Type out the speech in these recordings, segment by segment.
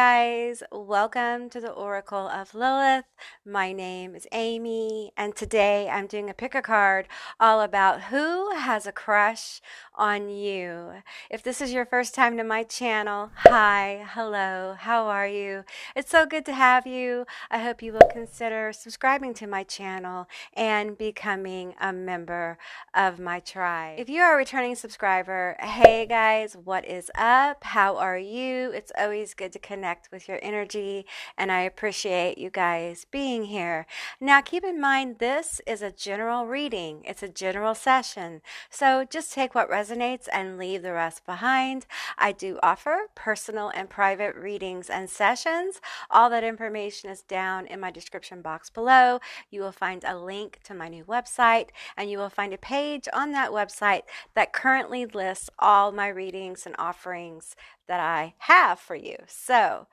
guys, welcome to the Oracle of Lilith. My name is Amy, and today I'm doing a pick a card all about who has a crush on you. If this is your first time to my channel, hi, hello, how are you? It's so good to have you. I hope you will consider subscribing to my channel and becoming a member of my tribe. If you are a returning subscriber, hey guys, what is up? How are you? It's always good to connect with your energy, and I appreciate you guys being here. Now, keep in mind, this is a general reading, it's a general session. So just take what resonates and leave the rest behind. I do offer personal and private readings and sessions. All that information is down in my description box below. You will find a link to my new website, and you will find a page on that website that currently lists all my readings and offerings that I have for you. So,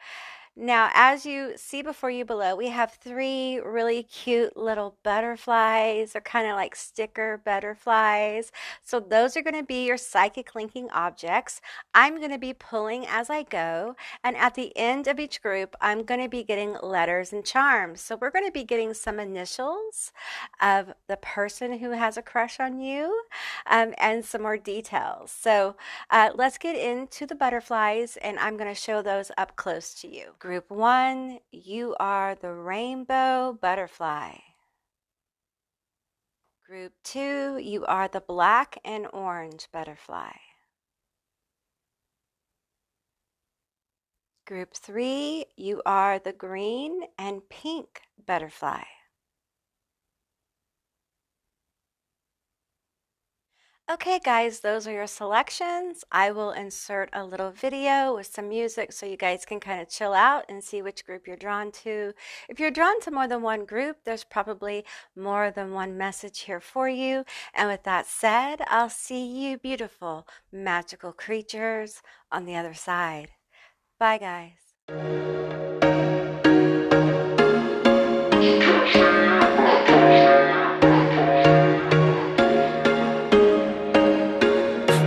now, as you see before you below, we have three really cute little butterflies. They're kind of like sticker butterflies. So those are going to be your psychic linking objects. I'm going to be pulling as I go. And at the end of each group, I'm going to be getting letters and charms. So we're going to be getting some initials of the person who has a crush on you um, and some more details. So uh, let's get into the butterflies and I'm going to show those up close to you. Group one, you are the rainbow butterfly. Group two, you are the black and orange butterfly. Group three, you are the green and pink butterfly. Okay, guys, those are your selections. I will insert a little video with some music so you guys can kind of chill out and see which group you're drawn to. If you're drawn to more than one group, there's probably more than one message here for you. And with that said, I'll see you beautiful, magical creatures on the other side. Bye, guys.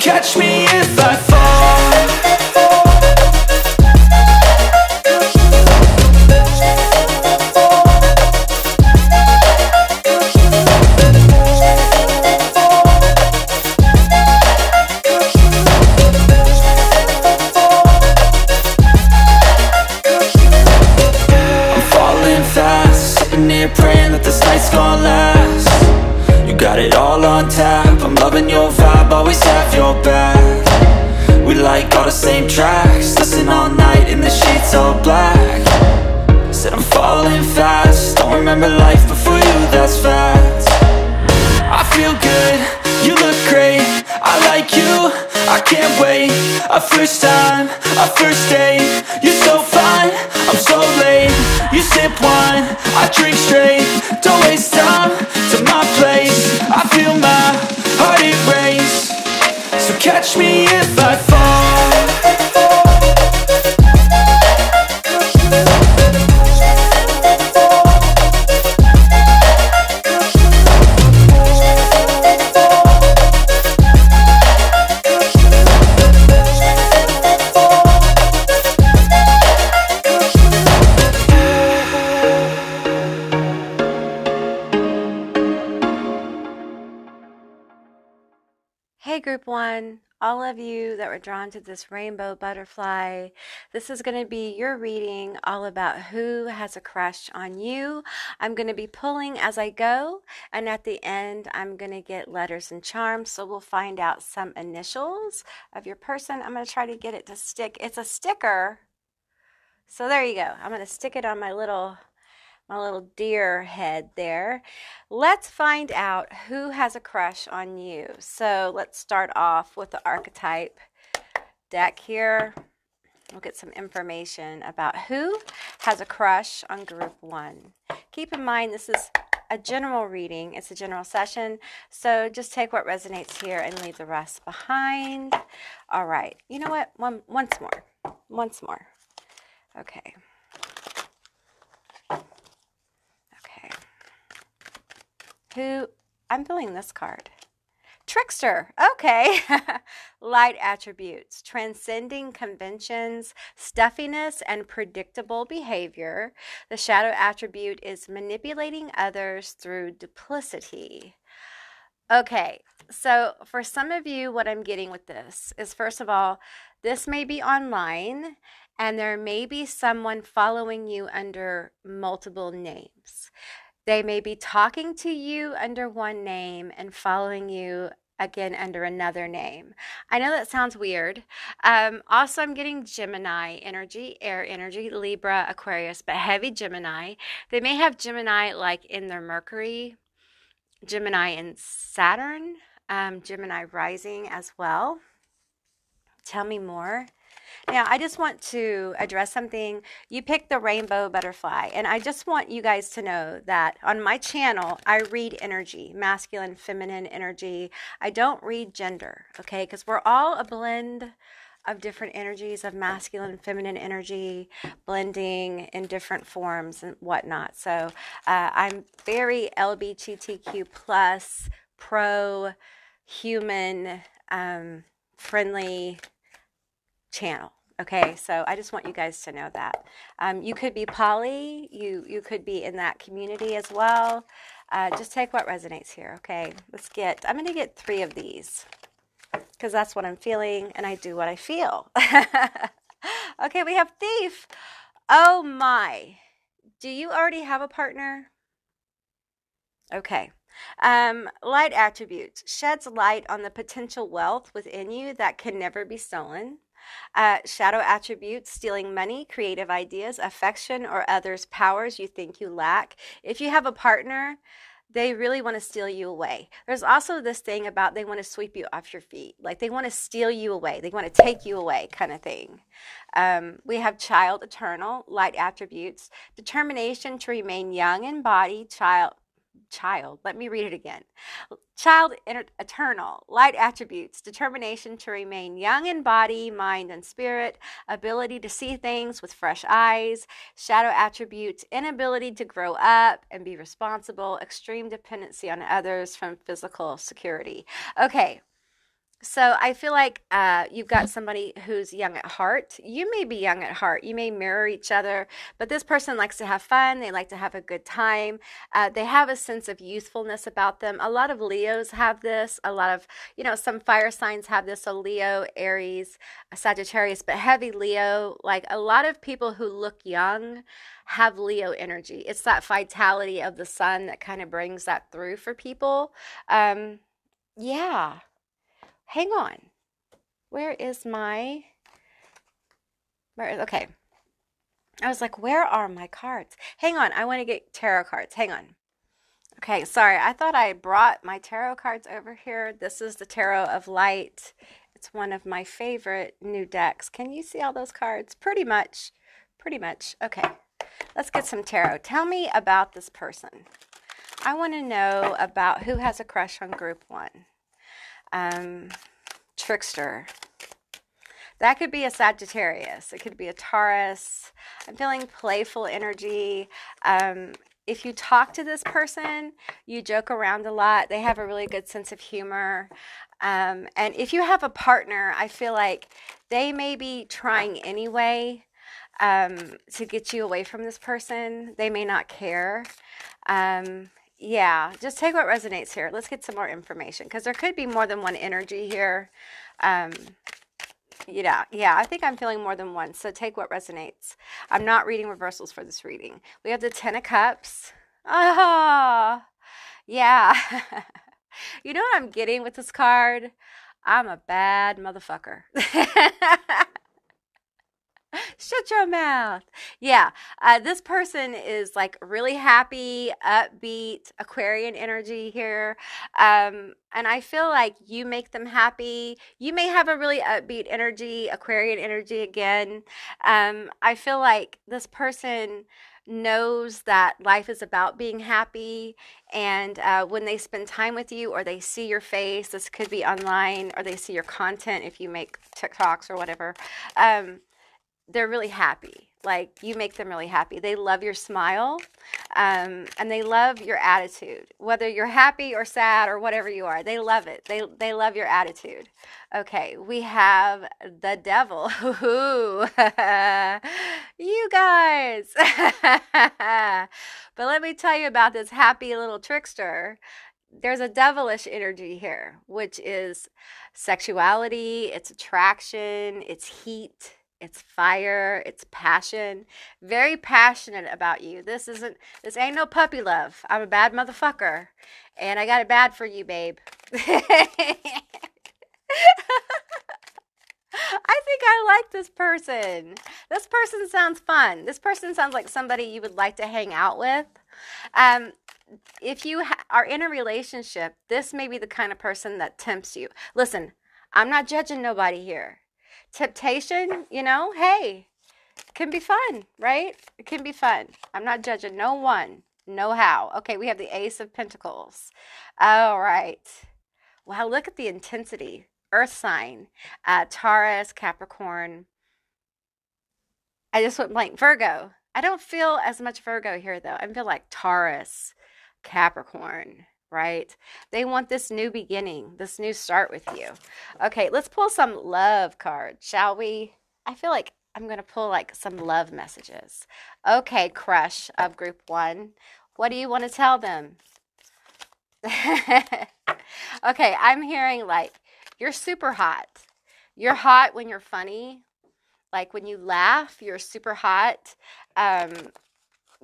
catch me if I fall Group one, all of you that were drawn to this rainbow butterfly, this is going to be your reading all about who has a crush on you. I'm going to be pulling as I go, and at the end, I'm going to get letters and charms. So we'll find out some initials of your person. I'm going to try to get it to stick. It's a sticker. So there you go. I'm going to stick it on my little my little deer head there. Let's find out who has a crush on you. So let's start off with the archetype deck here. We'll get some information about who has a crush on group one. Keep in mind, this is a general reading, it's a general session. So just take what resonates here and leave the rest behind. All right. You know what? One, once more. Once more. Okay. Okay. Who? I'm feeling this card. Trickster. Okay. Light attributes, transcending conventions, stuffiness, and predictable behavior. The shadow attribute is manipulating others through duplicity. Okay, so for some of you, what I'm getting with this is first of all, this may be online and there may be someone following you under multiple names. They may be talking to you under one name and following you again under another name. I know that sounds weird. Um, also, I'm getting Gemini energy, air energy, Libra, Aquarius, but heavy Gemini. They may have Gemini like in their Mercury, Gemini in Saturn, um, Gemini rising as well. Tell me more. Now, I just want to address something. You picked the rainbow butterfly, and I just want you guys to know that on my channel, I read energy, masculine, feminine energy. I don't read gender, okay? Because we're all a blend of different energies of masculine and feminine energy blending in different forms and whatnot. So uh, I'm very LGBTQ plus pro human um, friendly channel. Okay, so I just want you guys to know that. Um, you could be poly, you, you could be in that community as well. Uh, just take what resonates here, okay? Let's get, I'm to get three of these because that's what I'm feeling and I do what I feel. okay, we have Thief. Oh my. Do you already have a partner? Okay. Um, light attributes sheds light on the potential wealth within you that can never be stolen. Uh, shadow attributes, stealing money, creative ideas, affection, or others' powers you think you lack. If you have a partner, they really want to steal you away. There's also this thing about they want to sweep you off your feet. Like they want to steal you away. They want to take you away, kind of thing. Um, we have child eternal, light attributes, determination to remain young in body, child, child. Let me read it again. Child eternal, light attributes, determination to remain young in body, mind, and spirit, ability to see things with fresh eyes, shadow attributes, inability to grow up and be responsible, extreme dependency on others from physical security. Okay, so I feel like uh, you've got somebody who's young at heart. You may be young at heart. You may mirror each other, but this person likes to have fun. They like to have a good time. Uh, they have a sense of youthfulness about them. A lot of Leos have this. A lot of, you know, some fire signs have this. So Leo, Aries, Sagittarius, but heavy Leo. Like a lot of people who look young have Leo energy. It's that vitality of the sun that kind of brings that through for people. Um, yeah hang on. Where is my. Where, okay. I was like, where are my cards? Hang on. I want to get tarot cards. Hang on. Okay, sorry. I thought I brought my tarot cards over here. This is the Tarot of Light. It's one of my favorite new decks. Can you see all those cards? Pretty much. Pretty much. Okay, let's get some tarot. Tell me about this person. I want to know about who has a crush on group one um, trickster. That could be a Sagittarius. It could be a Taurus. I'm feeling playful energy. Um, if you talk to this person, you joke around a lot. They have a really good sense of humor. Um, and if you have a partner, I feel like they may be trying anyway um, to get you away from this person. They may not care. Um, yeah, just take what resonates here. Let's get some more information because there could be more than one energy here. Um, yeah, yeah, I think I'm feeling more than one. So take what resonates. I'm not reading reversals for this reading. We have the Ten of Cups. Oh, yeah. you know what I'm getting with this card? I'm a bad motherfucker. Shut your mouth. Yeah, uh, this person is like really happy, upbeat, Aquarian energy here. Um, and I feel like you make them happy. You may have a really upbeat energy, Aquarian energy again. Um, I feel like this person knows that life is about being happy. And uh, when they spend time with you or they see your face, this could be online, or they see your content if you make TikToks or whatever. Um, they're really happy. Like you make them really happy. They love your smile um, and they love your attitude. Whether you're happy or sad or whatever you are, they love it. They, they love your attitude. Okay, we have the devil. you guys. but let me tell you about this happy little trickster there's a devilish energy here, which is sexuality, it's attraction, it's heat, it's fire, it's passion. Very passionate about you. This isn't this ain't no puppy love. I'm a bad motherfucker. And I got it bad for you, babe. I think I like this person. This person sounds fun. This person sounds like somebody you would like to hang out with. Um, if you ha- are in a relationship, this may be the kind of person that tempts you. Listen, I'm not judging nobody here temptation, you know, hey, can be fun, right? It can be fun. I'm not judging no one, no how. Okay, we have the Ace of Pentacles. All right. Wow, look at the intensity. Earth sign, uh, Taurus, Capricorn. I just went blank. Virgo. I don't feel as much Virgo here though. I feel like Taurus, Capricorn right? They want this new beginning, this new start with you. Okay, let's pull some love cards, shall we? I feel like I'm going to pull like some love messages. Okay, crush of group one. What do you want to tell them? okay, I'm hearing like you're super hot. You're hot when you're funny. Like when you laugh, you're super hot. Um,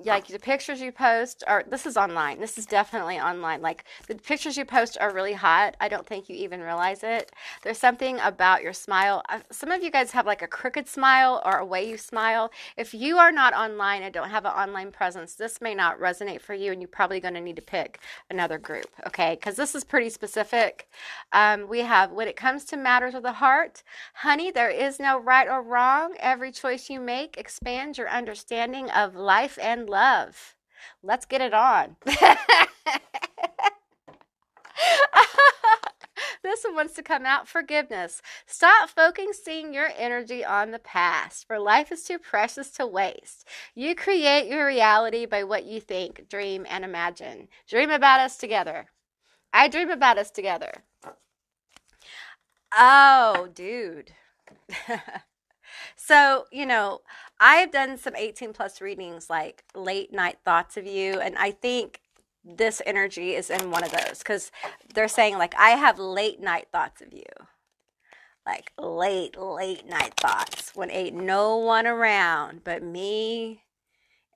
like the pictures you post are this is online. This is definitely online. Like the pictures you post are really hot. I don't think you even realize it. There's something about your smile. Some of you guys have like a crooked smile or a way you smile. If you are not online and don't have an online presence this may not resonate for you and you're probably going to need to pick another group okay? Because this is pretty specific. Um, we have when it comes to matters of the heart honey there is no right or wrong. Every choice you make expands your understanding of life and love. Let's get it on. this one wants to come out forgiveness. Stop focusing your energy on the past, for life is too precious to waste. You create your reality by what you think, dream, and imagine. Dream about us together. I dream about us together. Oh, dude. so, you know, I've done some 18 plus readings, like late night thoughts of you, and I think this energy is in one of those because they're saying, like, I have late night thoughts of you. Like late, late night thoughts when ain't no one around but me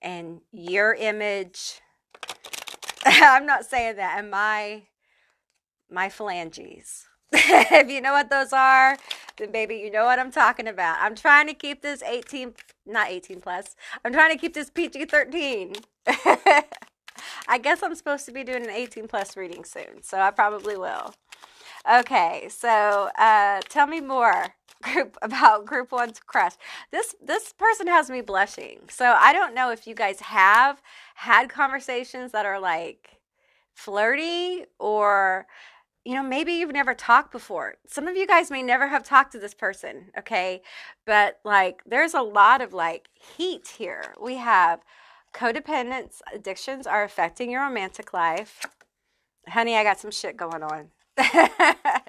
and your image. I'm not saying that, and my my phalanges. if you know what those are, then baby, you know what I'm talking about. I'm trying to keep this 18, not 18 plus. I'm trying to keep this PG 13. I guess I'm supposed to be doing an 18 plus reading soon, so I probably will. Okay, so uh, tell me more group about group one's crush. This this person has me blushing. So I don't know if you guys have had conversations that are like flirty or you know, maybe you've never talked before. Some of you guys may never have talked to this person, okay? But like, there's a lot of like heat here. We have codependence addictions are affecting your romantic life. Honey, I got some shit going on.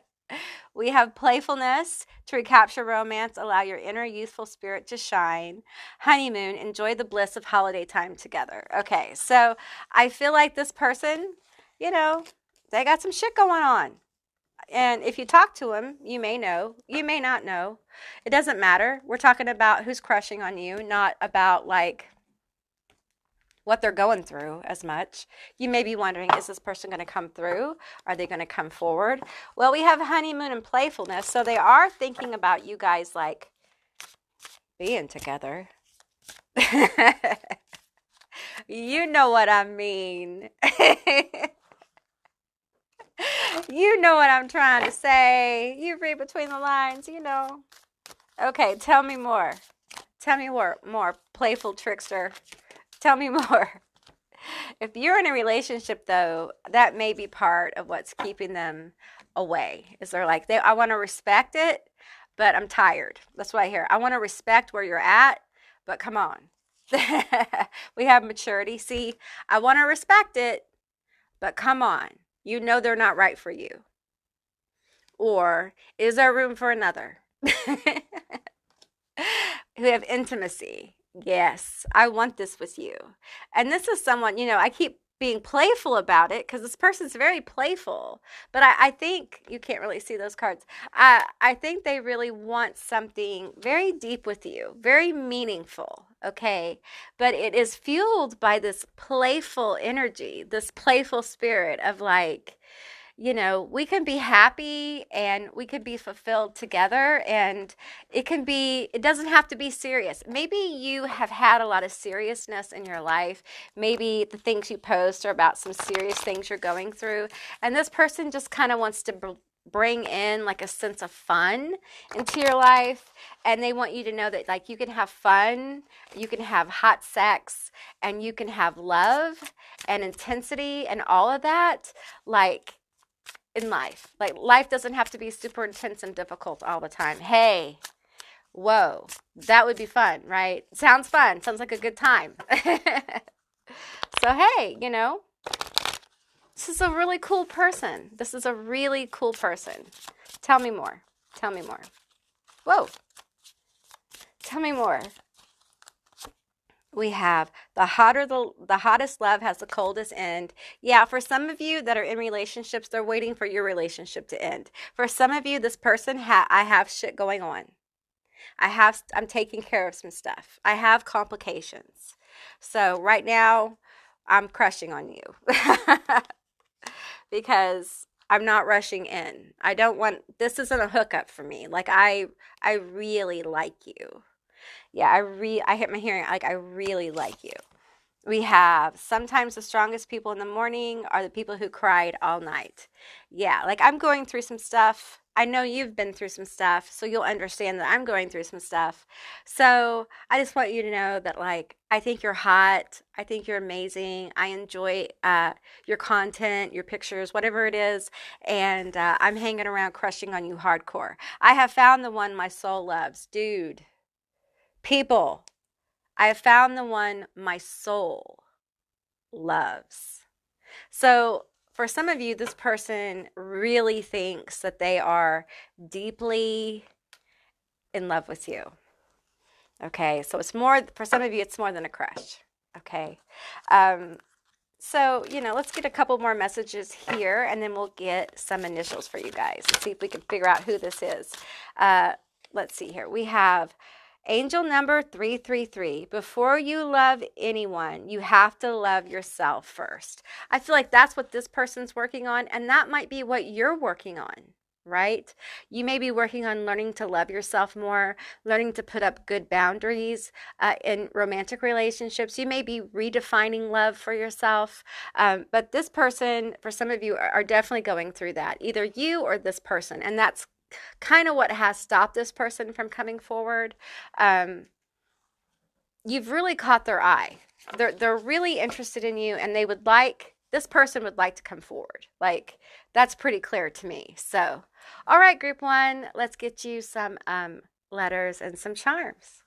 we have playfulness to recapture romance, allow your inner youthful spirit to shine. Honeymoon, enjoy the bliss of holiday time together. Okay, so I feel like this person, you know, they got some shit going on. And if you talk to them, you may know, you may not know. It doesn't matter. We're talking about who's crushing on you, not about like what they're going through as much. You may be wondering, is this person going to come through? Are they going to come forward? Well, we have honeymoon and playfulness. So they are thinking about you guys like being together. you know what I mean. you know what I'm trying to say. You read between the lines, you know. Okay, tell me more. Tell me more, more playful trickster. Tell me more. If you're in a relationship though, that may be part of what's keeping them away. Is they're like they I want to respect it, but I'm tired. That's why I hear. I want to respect where you're at, but come on. we have maturity. See, I want to respect it, but come on. You know they're not right for you. Or is there room for another? Who have intimacy. Yes, I want this with you. And this is someone, you know, I keep being playful about it because this person's very playful. But I, I, think you can't really see those cards. I, I think they really want something very deep with you, very meaningful. Okay. But it is fueled by this playful energy, this playful spirit of like, you know, we can be happy and we can be fulfilled together. And it can be, it doesn't have to be serious. Maybe you have had a lot of seriousness in your life. Maybe the things you post are about some serious things you're going through. And this person just kind of wants to bring in like a sense of fun into your life and they want you to know that like you can have fun you can have hot sex and you can have love and intensity and all of that like in life. Like life doesn't have to be super intense and difficult all the time. Hey, whoa, that would be fun, right? Sounds fun. Sounds like a good time. so, hey, you know, this is a really cool person. This is a really cool person. Tell me more. Tell me more. Whoa. Tell me more we have the hotter the the hottest love has the coldest end. Yeah, for some of you that are in relationships, they're waiting for your relationship to end. For some of you, this person ha- I have shit going on. I have I'm taking care of some stuff. I have complications. So right now, I'm crushing on you. because I'm not rushing in. I don't want this isn't a hookup for me. Like I I really like you yeah, I re I hit my hearing like I really like you. We have sometimes the strongest people in the morning are the people who cried all night. Yeah, like I'm going through some stuff. I know you've been through some stuff, so you'll understand that I'm going through some stuff. So I just want you to know that, like, I think you're hot. I think you're amazing. I enjoy uh, your content, your pictures, whatever it is. And uh, I'm hanging around crushing on you hardcore. I have found the one my soul loves. Dude, People, I have found the one my soul loves. So, for some of you, this person really thinks that they are deeply in love with you. Okay, so it's more, for some of you, it's more than a crush. Okay. Um, so, you know, let's get a couple more messages here and then we'll get some initials for you guys. Let's see if we can figure out who this is. Uh, let's see here. We have Angel number 333 before you love anyone, you have to love yourself first. I feel like that's what this person's working on, and that might be what you're working on, right? You may be working on learning to love yourself more, learning to put up good boundaries uh, in romantic relationships. You may be redefining love for yourself, um, but this person, for some of you, are, are definitely going through that, either you or this person, and that's kind of what has stopped this person from coming forward. Um, you've really caught their eye. They're they're really interested in you, and they would like this person would like to come forward. Like that's pretty clear to me. So, all right, group one, let's get you some um, letters and some charms.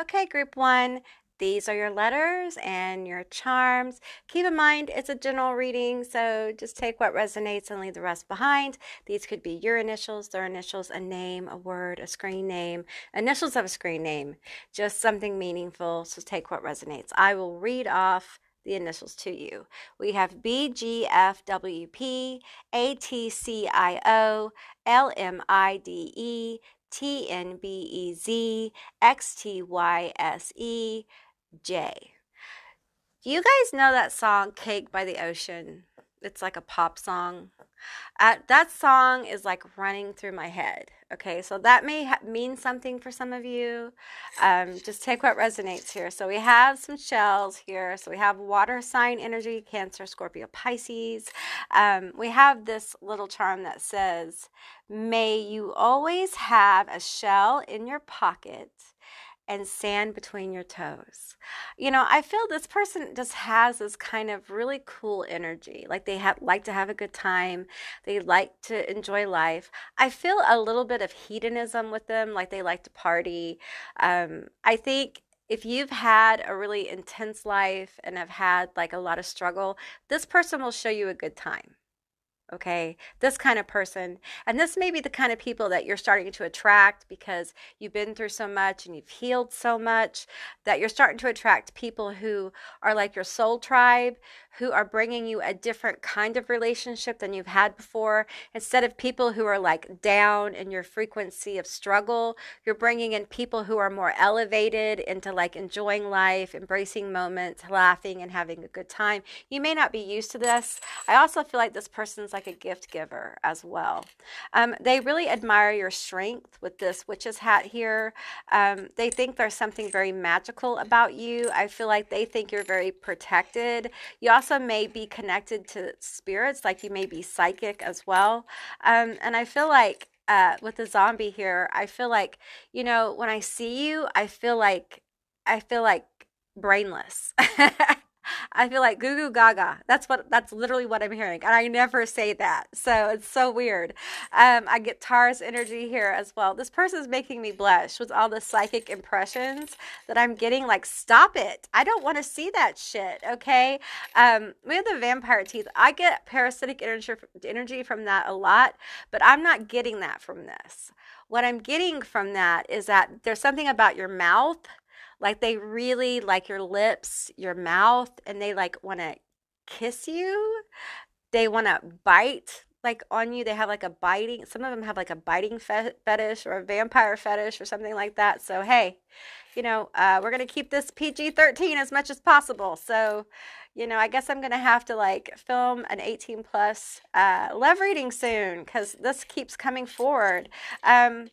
Okay, group one, these are your letters and your charms. Keep in mind, it's a general reading, so just take what resonates and leave the rest behind. These could be your initials, their initials, a name, a word, a screen name, initials of a screen name, just something meaningful. So take what resonates. I will read off the initials to you. We have B G F W P J. Do you guys know that song Cake by the Ocean? it's like a pop song. Uh, that song is like running through my head. Okay, so that may ha- mean something for some of you. Um, just take what resonates here. So we have some shells here. So we have water sign energy, Cancer, Scorpio, Pisces. Um, we have this little charm that says, May you always have a shell in your pocket and sand between your toes. You know, I feel this person just has this kind of really cool energy. Like they have like to have a good time. They like to enjoy life. I feel a little bit of hedonism with them, like they like to party. Um, I think if you've had a really intense life and have had like a lot of struggle, this person will show you a good time okay? This kind of person and this may be the kind of people that you're starting to attract because you've been through so much and you've healed so much that you're starting to attract people who are like your soul tribe who are bringing you a different kind of relationship than you've had before. Instead of people who are like down in your frequency of struggle you're bringing in people who are more elevated into like enjoying life embracing moments laughing and having a good time. You may not be used to this. I also feel like this person's like like a gift giver as well. Um, they really admire your strength with this witch's hat here. Um, they think there's something very magical about you. I feel like they think you're very protected. You also may be connected to spirits, like you may be psychic as well. Um, and I feel like uh, with the zombie here, I feel like, you know, when I see you, I feel like, I feel like brainless. I feel like goo goo gaga. That's what that's literally what I'm hearing. And I never say that. So it's so weird. Um, I get Taurus energy here as well. This person is making me blush with all the psychic impressions that I'm getting. Like, stop it. I don't want to see that shit. Okay. Um, we have the vampire teeth. I get parasitic energy energy from that a lot, but I'm not getting that from this. What I'm getting from that is that there's something about your mouth like they really like your lips, your mouth, and they like want to kiss you. They want to bite like on you. They have like a biting. Some of them have like a biting fe- fetish or a vampire fetish or something like that. So hey, you know, uh, we're gonna keep this PG thirteen as much as possible. So, you know, I guess I'm gonna have to like film an 18 plus uh, love reading soon because this keeps coming forward. Um,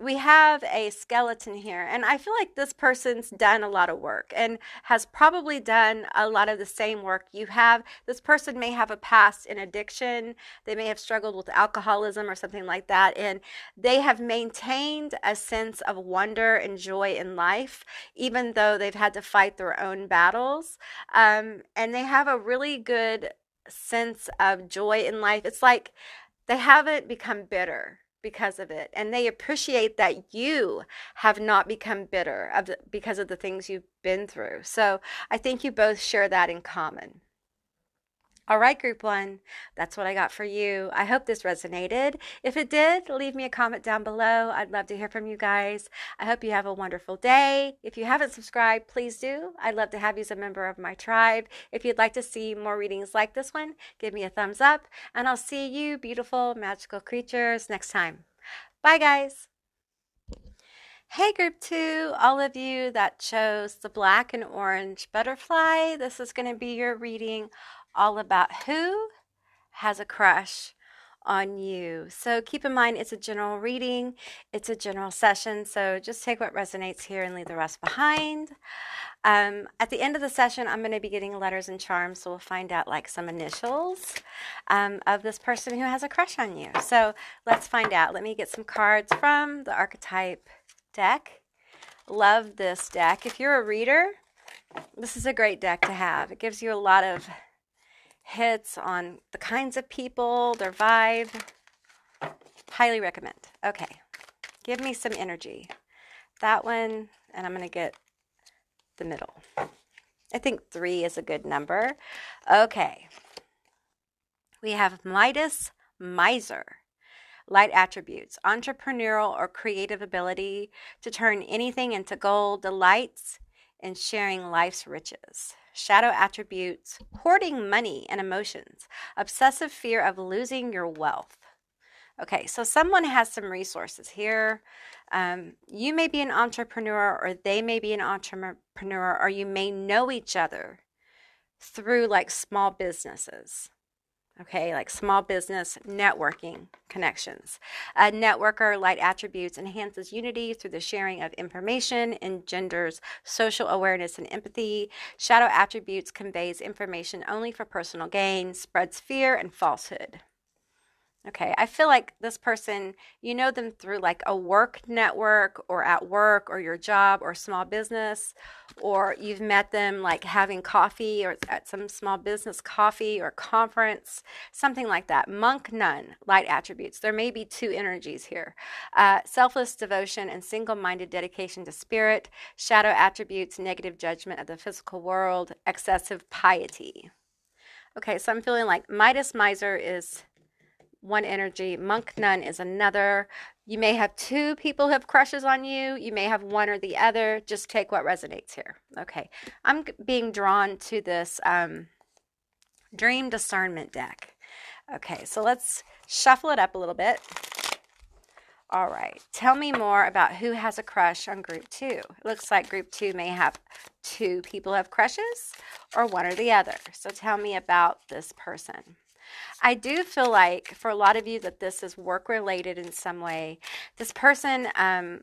we have a skeleton here and i feel like this person's done a lot of work and has probably done a lot of the same work you have. This person may have a past in addiction. They may have struggled with alcoholism or something like that and they have maintained a sense of wonder and joy in life even though they've had to fight their own battles. Um, and they have a really good sense of joy in life. It's like they haven't become bitter because of it and they appreciate that you have not become bitter of the, because of the things you've been through. So i think you both share that in common all right, group one, that's what I got for you. I hope this resonated. If it did, leave me a comment down below. I'd love to hear from you guys. I hope you have a wonderful day. If you haven't subscribed, please do. I'd love to have you as a member of my tribe. If you'd like to see more readings like this one, give me a thumbs up, and I'll see you, beautiful, magical creatures, next time. Bye, guys. Hey, group two, all of you that chose the black and orange butterfly, this is going to be your reading all about who has a crush on you. So keep in mind it's a general reading, it's a general session. So just take what resonates here and leave the rest behind. Um, at the end of the session, I'm going to be getting letters and charms, so we'll find out like some initials um, of this person who has a crush on you. So let's find out. Let me get some cards from the archetype deck. Love this deck. If you're a reader, this is a great deck to have. It gives you a lot of hits on the kinds of people, their vibe. Highly recommend. Okay, give me some energy. That one, and I'm going to get the middle. I think three is a good number. Okay, we have Midas Miser. Light attributes entrepreneurial or creative ability to turn anything into gold, delights in sharing life's riches shadow attributes, hoarding money and emotions, obsessive fear of losing your wealth. Okay, so someone has some resources here. Um, you may be an entrepreneur, or they may be an entrepreneur, or you may know each other through like small businesses. Okay, like small business networking connections. A networker, light attributes, enhances unity through the sharing of information, engenders social awareness and empathy. Shadow attributes conveys information only for personal gain, spreads fear and falsehood. Okay, I feel like this person, you know them through like a work network or at work or your job or small business, or you've met them like having coffee or at some small business coffee or conference, something like that. Monk nun, light attributes. There may be two energies here uh, selfless devotion and single minded dedication to spirit, shadow attributes, negative judgment of the physical world, excessive piety. Okay, so I'm feeling like Midas Miser is one energy. Monk nun is another. You may have two people who have crushes on you. You may have one or the other. Just take what resonates here. Okay. I'm being drawn to this um, dream discernment deck. Okay, so let's shuffle it up a little bit. All right. Tell me more about who has a crush on group two. It looks like group two may have two people have crushes or one or the other. So tell me about this person. I do feel like for a lot of you that this is work related in some way. This person um,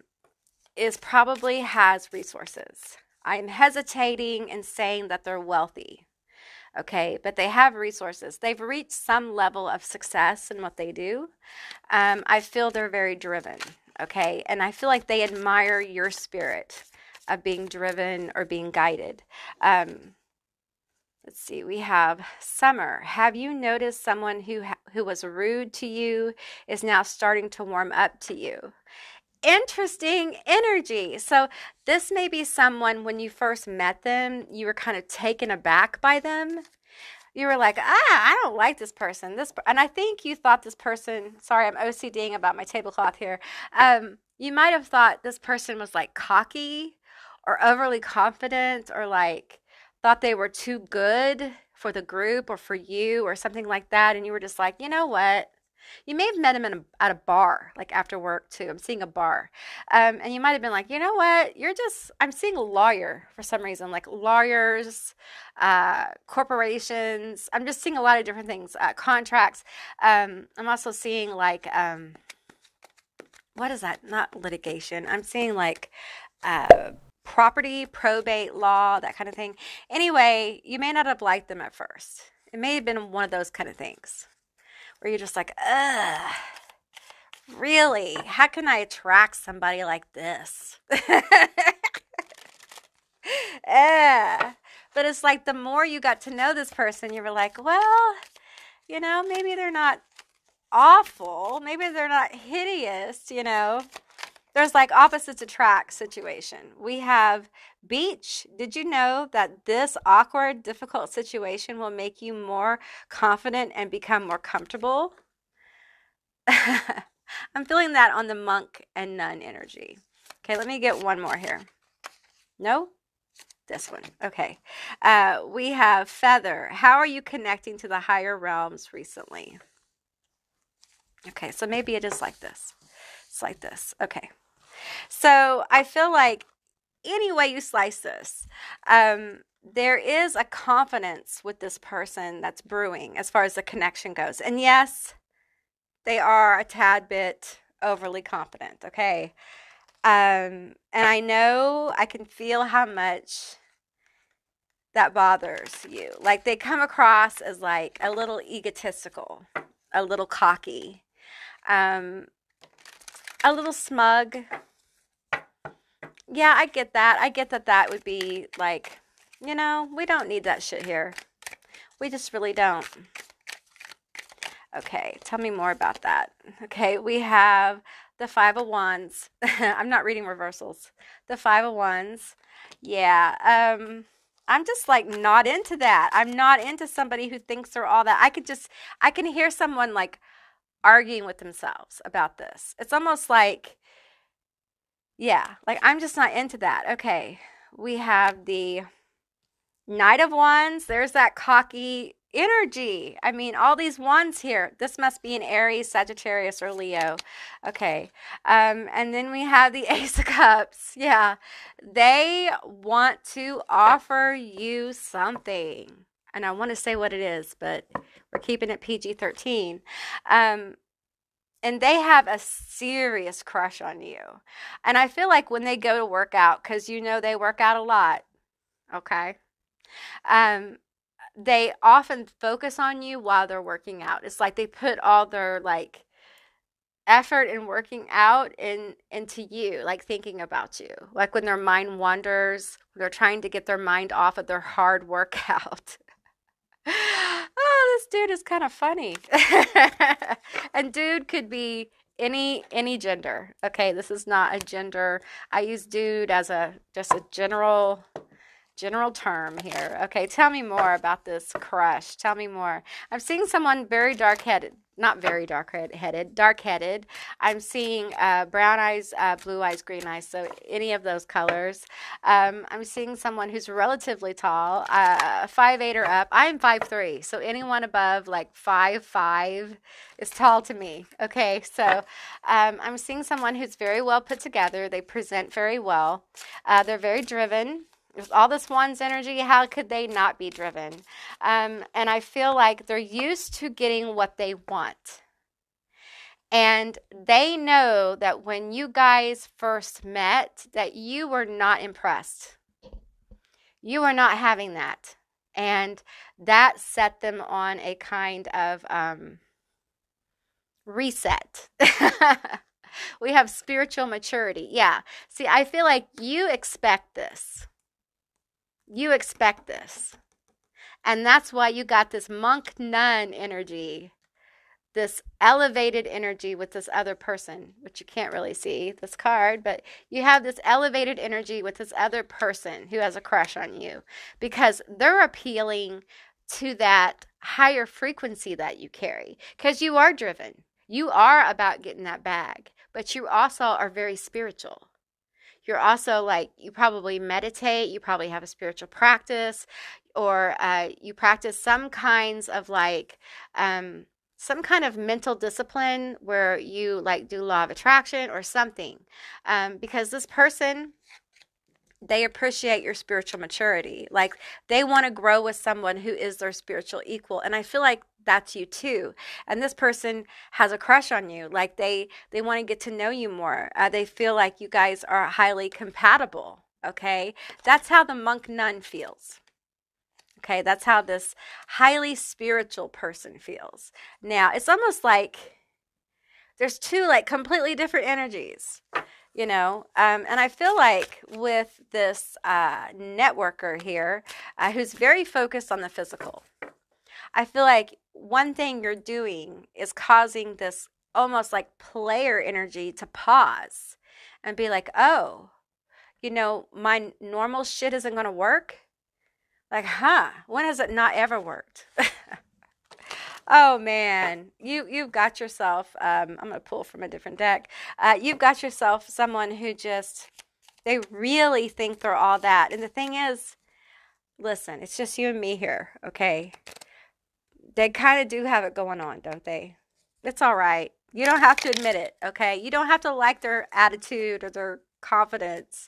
is probably has resources. I'm hesitating in saying that they're wealthy. Okay, but they have resources. They've reached some level of success in what they do. Um, I feel they're very driven. Okay, and I feel like they admire your spirit of being driven or being guided. Um, Let's see. We have summer. Have you noticed someone who who was rude to you is now starting to warm up to you? Interesting energy. So this may be someone when you first met them, you were kind of taken aback by them. You were like, ah, I don't like this person. This, and I think you thought this person. Sorry, I'm OCDing about my tablecloth here. Um, you might have thought this person was like cocky, or overly confident, or like thought they were too good for the group or for you or something like that and you were just like you know what? You may have met him a, at a bar like after work too i'm seeing a bar. Um, and you might have been like you know what? You're just i'm seeing a lawyer for some reason like lawyers uh, corporations i'm just seeing a lot of different things uh, contracts. Um, i'm also seeing like um, what is that? Not litigation. I'm seeing like uh, property, probate law, that kind of thing. Anyway, you may not have liked them at first. It may have been one of those kind of things where you're just like, ugh, really? How can I attract somebody like this? yeah. But it's like the more you got to know this person, you were like, well, you know, maybe they're not awful. Maybe they're not hideous, you know there's like opposites attract situation. We have beach. Did you know that this awkward, difficult situation will make you more confident and become more comfortable? I'm feeling that on the monk and nun energy. Okay, let me get one more here. No? This one. Okay. Uh, we have feather. How are you connecting to the higher realms recently? Okay, so maybe it is like this. It's like this. Okay. So I feel like any way you slice this, um, there is a confidence with this person that's brewing as far as the connection goes. And yes, they are a tad bit overly confident, okay? Um, and I know I can feel how much that bothers you. Like they come across as like a little egotistical, a little cocky, um, a little smug, yeah, I get that. I get that that would be like, you know, we don't need that shit here. We just really don't. Okay, tell me more about that. Okay, we have the five of wands. I'm not reading reversals. The five of wands. Yeah. Um I'm just like not into that. I'm not into somebody who thinks they're all that. I could just I can hear someone like arguing with themselves about this. It's almost like yeah, like I'm just not into that. Okay, we have the Knight of Wands. There's that cocky energy. I mean, all these wands here. This must be an Aries, Sagittarius, or Leo. Okay. Um, and then we have the Ace of Cups. Yeah. They want to offer you something. And I want to say what it is, but We're keeping it PG 13. Um, and they have a serious crush on you. And I feel like when they go to work out, because you know they work out a lot, okay? Um, they often focus on you while they're working out. It's like they put all their like effort in working out in into you, like thinking about you. Like when their mind wanders, they're trying to get their mind off of their hard workout. Oh, this dude is kind of funny. and dude could be any any gender. Okay, this is not a gender. I use dude as a just a general general term here. Okay, tell me more about this crush. Tell me more. I'm seeing someone very dark headed, not very dark headed, dark headed. I'm seeing uh, brown eyes, uh, blue eyes, green eyes, so any of those colors. Um, I'm seeing someone who's relatively tall, uh, five eight or up. I'm five three, so anyone above like five five is tall to me. Okay, so um, I'm seeing someone who's very well put together. They present very well. Uh, they're very driven with all this one's energy, how could they not be driven? Um, and I feel like they're used to getting what they want. And they know that when you guys first met, that you were not impressed. You were not having that. And that set them on a kind of um, reset. we have spiritual maturity. Yeah. See, I feel like you expect this you expect this. And that's why you got this monk nun energy, this elevated energy with this other person, which you can't really see this card, but you have this elevated energy with this other person who has a crush on you because they're appealing to that higher frequency that you carry because you are driven. You are about getting that bag, but you also are very spiritual you're also like you probably meditate you probably have a spiritual practice or uh, you practice some kinds of like um, some kind of mental discipline where you like do law of attraction or something um, because this person they appreciate your spiritual maturity. Like they want to grow with someone who is their spiritual equal and i feel like that's you too and this person has a crush on you like they they want to get to know you more uh, they feel like you guys are highly compatible okay? That's how the monk nun feels okay? That's how this highly spiritual person feels. Now it's almost like there's two like completely different energies you know? Um, and i feel like with this uh, networker here uh, who's very focused on the physical i feel like one thing you're doing is causing this almost like player energy to pause and be like, oh, you know, my normal shit isn't going to work. Like, huh? When has it not ever worked? oh man, you you've got yourself. Um, I'm gonna pull from a different deck. Uh, you've got yourself someone who just they really think they're all that. And the thing is, listen, it's just you and me here, okay? They kind of do have it going on, don't they? It's all right. You don't have to admit it, okay? You don't have to like their attitude or their confidence.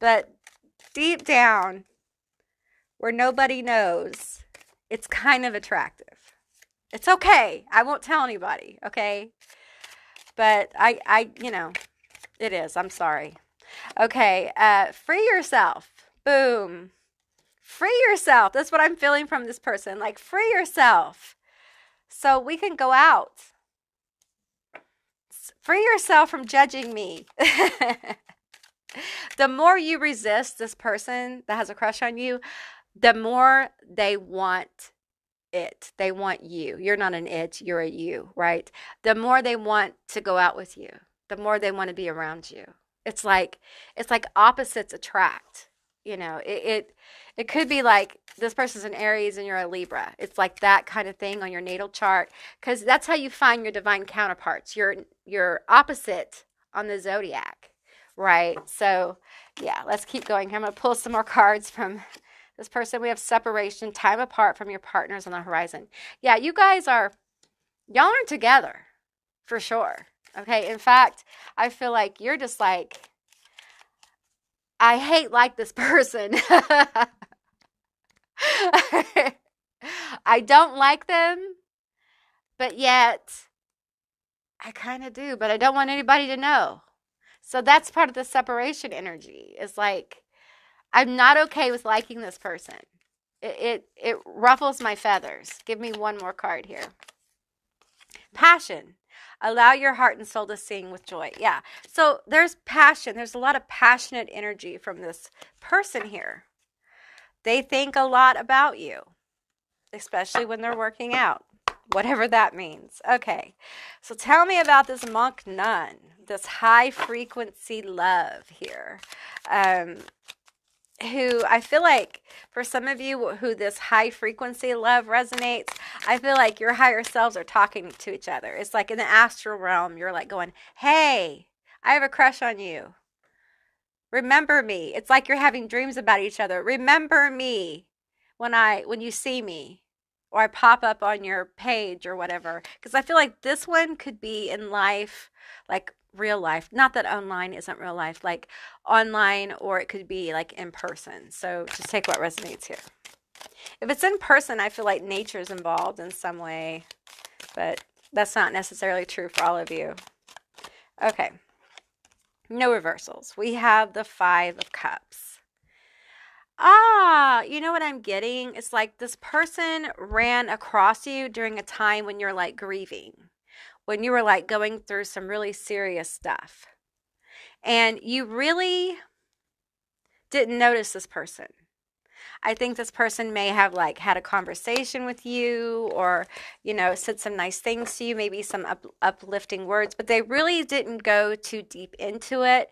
But deep down, where nobody knows, it's kind of attractive. It's okay. I won't tell anybody, okay? But I I, you know, it is. I'm sorry. Okay, uh free yourself. Boom. Free yourself. That's what I'm feeling from this person. Like, free yourself so we can go out. Free yourself from judging me. the more you resist this person that has a crush on you, the more they want it. They want you. You're not an it, you're a you, right? The more they want to go out with you, the more they want to be around you. It's like it's like opposites attract you know it, it it could be like this person's an aries and you're a libra. It's like that kind of thing on your natal chart because that's how you find your divine counterparts. Your your opposite on the zodiac right? So yeah let's keep going. I'm to pull some more cards from this person. We have separation time apart from your partners on the horizon. Yeah you guys are y'all aren't together for sure okay? In fact i feel like you're just like I hate like this person. I don't like them, but yet I kind of do, but I don't want anybody to know. So that's part of the separation energy. Is like I'm not okay with liking this person. It, it it ruffles my feathers. Give me one more card here. Passion. Allow your heart and soul to sing with joy. Yeah. So there's passion. There's a lot of passionate energy from this person here. They think a lot about you, especially when they're working out whatever that means. Okay, so tell me about this monk nun, this high frequency love here. Um, who I feel like for some of you who this high frequency love resonates, I feel like your higher selves are talking to each other. It's like in the astral realm, you're like going, Hey, I have a crush on you. Remember me. It's like you're having dreams about each other. Remember me when I when you see me or I pop up on your page or whatever. Because I feel like this one could be in life, like real life. Not that online isn't real life, like online, or it could be like in person. So just take what resonates here. If it's in person, I feel like nature is involved in some way, but that's not necessarily true for all of you. Okay. No reversals. We have the Five of Cups ah, you know what I'm getting? It's like this person ran across you during a time when you're like grieving, when you were like going through some really serious stuff. And you really didn't notice this person. I think this person may have like had a conversation with you or, you know, said some nice things to you, maybe some up, uplifting words, but they really didn't go too deep into it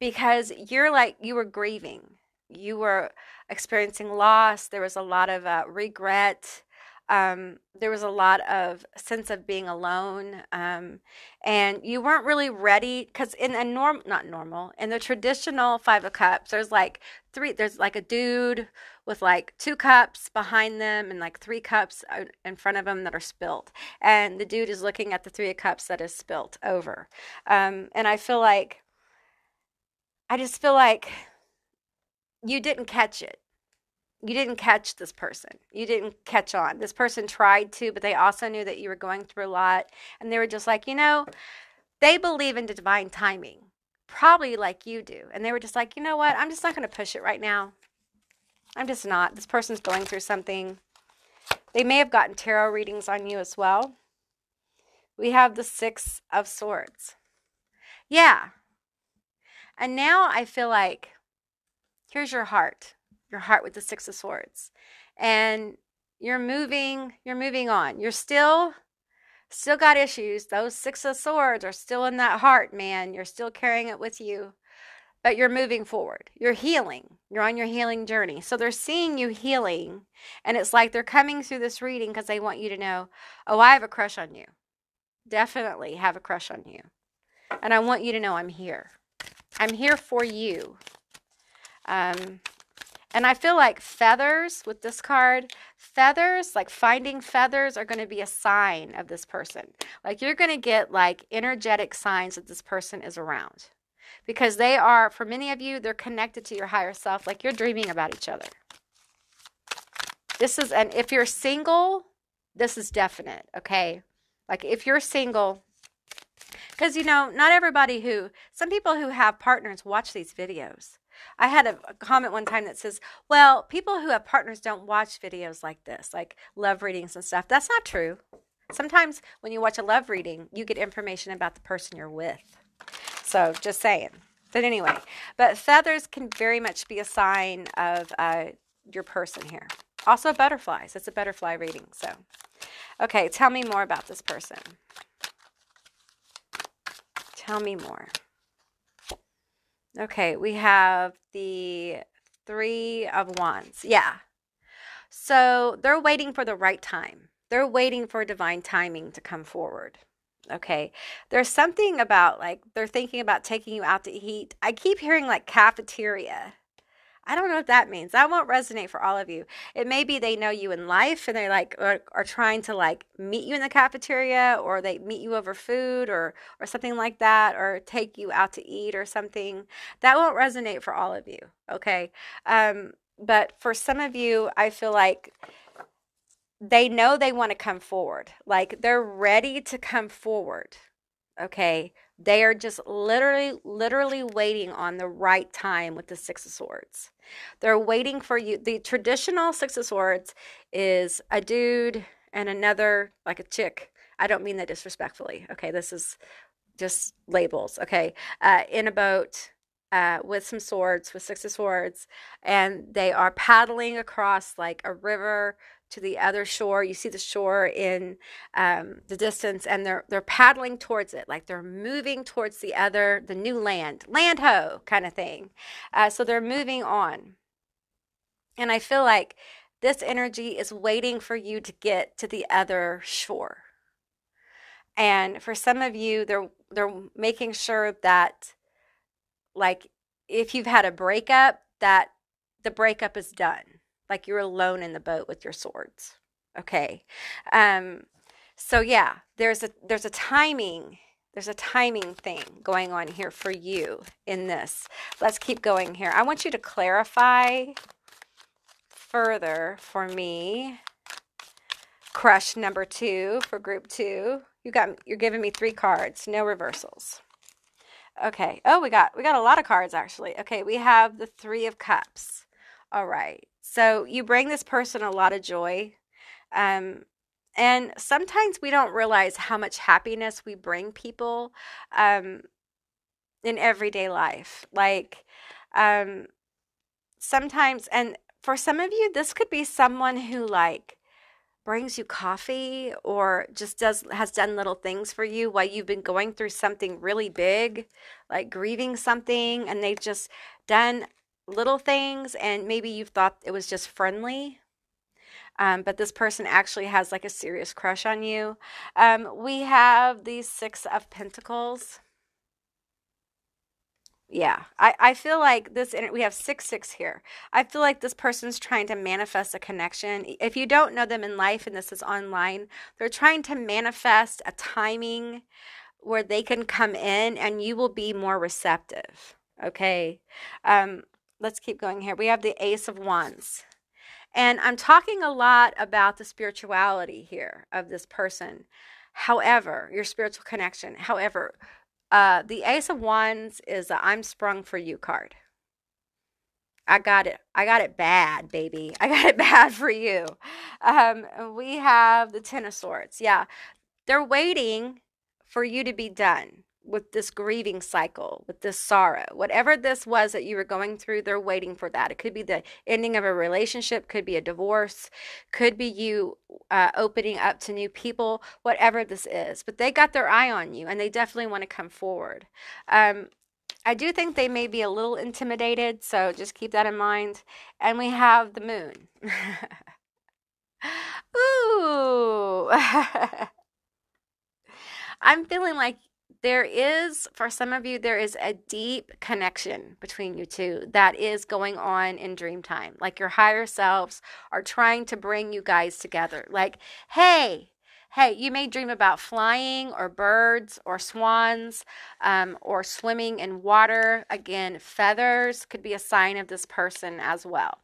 because you're like, you were grieving you were experiencing loss. There was a lot of uh, regret. Um, there was a lot of sense of being alone, um, and you weren't really ready because in a norm, not normal, in the traditional Five of Cups, there's like three. There's like a dude with like two cups behind them and like three cups in front of him that are spilt, and the dude is looking at the three of cups that is spilt over. Um, and I feel like, I just feel like you didn't catch it. You didn't catch this person. You didn't catch on. This person tried to, but they also knew that you were going through a lot. And they were just like, you know, they believe in divine timing, probably like you do. And they were just like, you know what? I'm just not going to push it right now. I'm just not. This person's going through something. They may have gotten tarot readings on you as well. We have the Six of Swords. Yeah. And now I feel like here's your heart, your heart with the Six of Swords. And you're moving, you're moving on. You're still still got issues. Those Six of Swords are still in that heart, man. You're still carrying it with you. But you're moving forward. You're healing. You're on your healing journey. So they're seeing you healing. And it's like they're coming through this reading because they want you to know, oh, I have a crush on you. Definitely have a crush on you. And I want you to know I'm here. I'm here for you. Um, and I feel like feathers with this card, feathers, like finding feathers, are going to be a sign of this person. Like you're going to get like energetic signs that this person is around because they are, for many of you, they're connected to your higher self. Like you're dreaming about each other. This is, and if you're single, this is definite, okay? Like if you're single, because you know, not everybody who, some people who have partners watch these videos. I had a, comment one time that says, well, people who have partners don't watch videos like this, like love readings and stuff. That's not true. Sometimes when you watch a love reading, you get information about the person you're with. So just saying. But anyway, but feathers can very much be a sign of uh, your person here. Also, butterflies. It's a butterfly reading. So, okay, tell me more about this person. Tell me more. Okay, we have the Three of Wands. Yeah. So they're waiting for the right time. They're waiting for divine timing to come forward. Okay. There's something about like they're thinking about taking you out to eat. I keep hearing like cafeteria. I don't know what that means. That won't resonate for all of you. It may be they know you in life and they like are, are, trying to like meet you in the cafeteria or they meet you over food or or something like that or take you out to eat or something. That won't resonate for all of you. Okay. Um, but for some of you, I feel like they know they want to come forward. Like they're ready to come forward. Okay. They are just literally, literally waiting on the right time with the Six of Swords. They're waiting for you. The traditional Six of Swords is a dude and another, like a chick. I don't mean that disrespectfully. Okay. This is just labels. Okay. Uh, in a boat uh, with some swords, with six of swords, and they are paddling across like a river to the other shore. You see the shore in um, the distance, and they're they're paddling towards it, like they're moving towards the other, the new land, land ho kind of thing. Uh, so they're moving on, and I feel like this energy is waiting for you to get to the other shore. And for some of you, they're they're making sure that, like, if you've had a breakup, that the breakup is done like you're alone in the boat with your swords. Okay. Um, so yeah, there's a there's a timing there's a timing thing going on here for you in this. Let's keep going here. I want you to clarify further for me. Crush number two for group two. You got you're giving me three cards, no reversals. Okay. Oh, we got we got a lot of cards actually. Okay, we have the three of cups. All right. So you bring this person a lot of joy. Um, and sometimes we don't realize how much happiness we bring people um, in everyday life. Like um, sometimes, and for some of you, this could be someone who like brings you coffee or just does has done little things for you while you've been going through something really big like grieving something and they've just done little things and maybe you thought it was just friendly um, but this person actually has like a serious crush on you. Um, we have these six of pentacles. Yeah I, I feel like this we have six six here. I feel like this person's trying to manifest a connection. If you don't know them in life and this is online they're trying to manifest a timing where they can come in and you will be more receptive okay? Um, let's keep going here. We have the Ace of Wands. And I'm talking a lot about the spirituality here of this person. However, your spiritual connection. However, uh, the Ace of Wands is I'm sprung for you card. I got it. I got it bad, baby. I got it bad for you. Um, we have the Ten of Swords. Yeah. They're waiting for you to be done with this grieving cycle, with this sorrow, whatever this was that you were going through, they're waiting for that. It could be the ending of a relationship, could be a divorce, could be you uh, opening up to new people, whatever this is. But they got their eye on you and they definitely want to come forward. Um, I do think they may be a little intimidated, so just keep that in mind. And we have the moon. Ooh. I'm feeling like there is, for some of you, there is a deep connection between you two that is going on in dream time. Like your higher selves are trying to bring you guys together. Like, hey, hey, you may dream about flying or birds or swans um, or swimming in water. Again, feathers could be a sign of this person as well.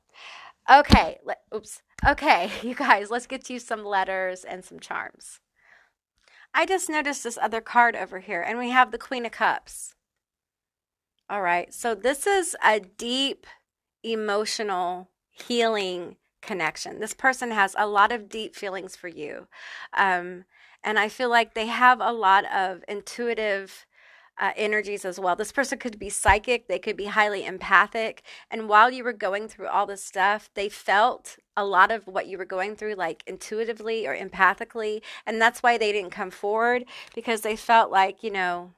Okay, let, oops. Okay, you guys, let's get you some letters and some charms. I just noticed this other card over here, and we have the Queen of Cups. All right, so this is a deep emotional healing connection. This person has a lot of deep feelings for you. Um, and I feel like they have a lot of intuitive uh, energies as well. This person could be psychic, they could be highly empathic. And while you were going through all this stuff, they felt a lot of what you were going through, like intuitively or empathically. And that's why they didn't come forward because they felt like, you know,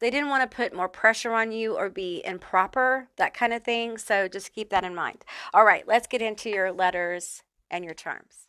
they didn't want to put more pressure on you or be improper, that kind of thing. So just keep that in mind. All right, let's get into your letters and your charms.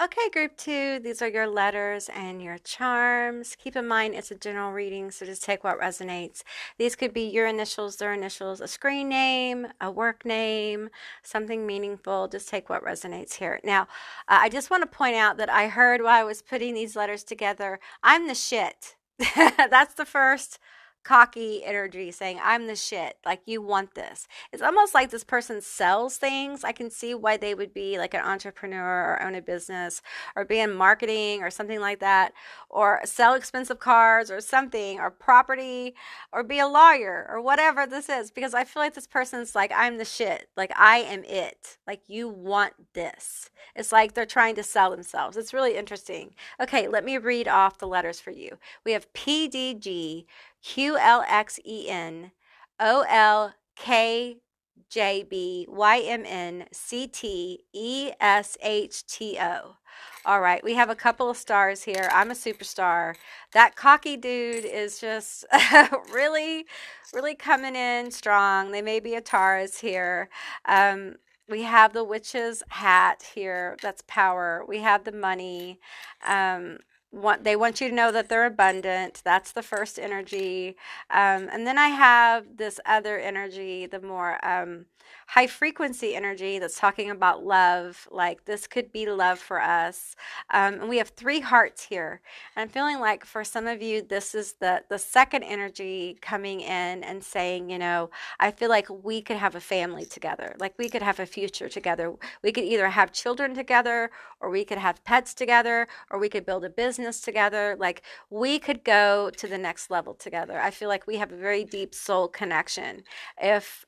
Okay, group two, these are your letters and your charms. Keep in mind it's a general reading, so just take what resonates. These could be your initials, their initials, a screen name, a work name, something meaningful. Just take what resonates here. Now, uh, I just want to point out that I heard while I was putting these letters together, I'm the shit. That's the first cocky energy saying, I'm the shit. Like, you want this. It's almost like this person sells things. I can see why they would be like an entrepreneur or own a business or be in marketing or something like that, or sell expensive cars or something, or property, or be a lawyer or whatever this is. Because I feel like this person's like, I'm the shit. Like, I am it. Like, you want this. It's like they're trying to sell themselves. It's really interesting. Okay, let me read off the letters for you. We have PDG Q L X E N O L K J B Y M N C T E S H T O. All right, we have a couple of stars here. I'm a superstar. That cocky dude is just really, really coming in strong. They may be a Taurus here. Um, we have the witch's hat here. That's power. We have the money. Um, want they want you to know that they're abundant that's the first energy um, and then i have this other energy the more um, high frequency energy that's talking about love. Like this could be love for us. Um, and we have three hearts here. And I'm feeling like for some of you, this is the, the second energy coming in and saying, you know, I feel like we could have a family together. Like we could have a future together. We could either have children together or we could have pets together or we could build a business together. Like we could go to the next level together. I feel like we have a very deep soul connection. If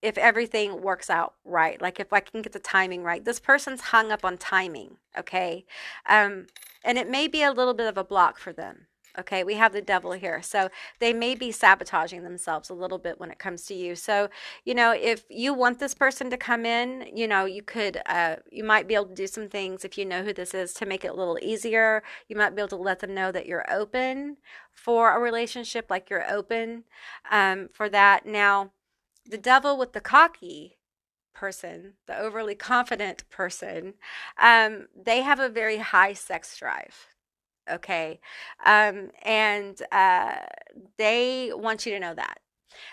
if everything works out right like if i can get the timing right this person's hung up on timing okay um, and it may be a little bit of a block for them okay? We have the devil here. So they may be sabotaging themselves a little bit when it comes to you. So you know if you want this person to come in you know you could uh, you might be able to do some things if you know who this is to make it a little easier. You might be able to let them know that you're open for a relationship like you're open um, for that. Now the devil with the cocky person, the overly confident person, um, they have a very high sex drive. Okay. Um, and uh, they want you to know that.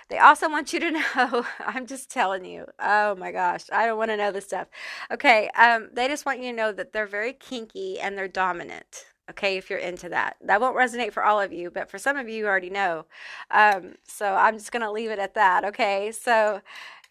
They also want you to know, I'm just telling you, oh my gosh, I don't want to know this stuff. Okay. Um, they just want you to know that they're very kinky and they're dominant okay if you're into that that won't resonate for all of you but for some of you you already know um, so i'm just going to leave it at that okay so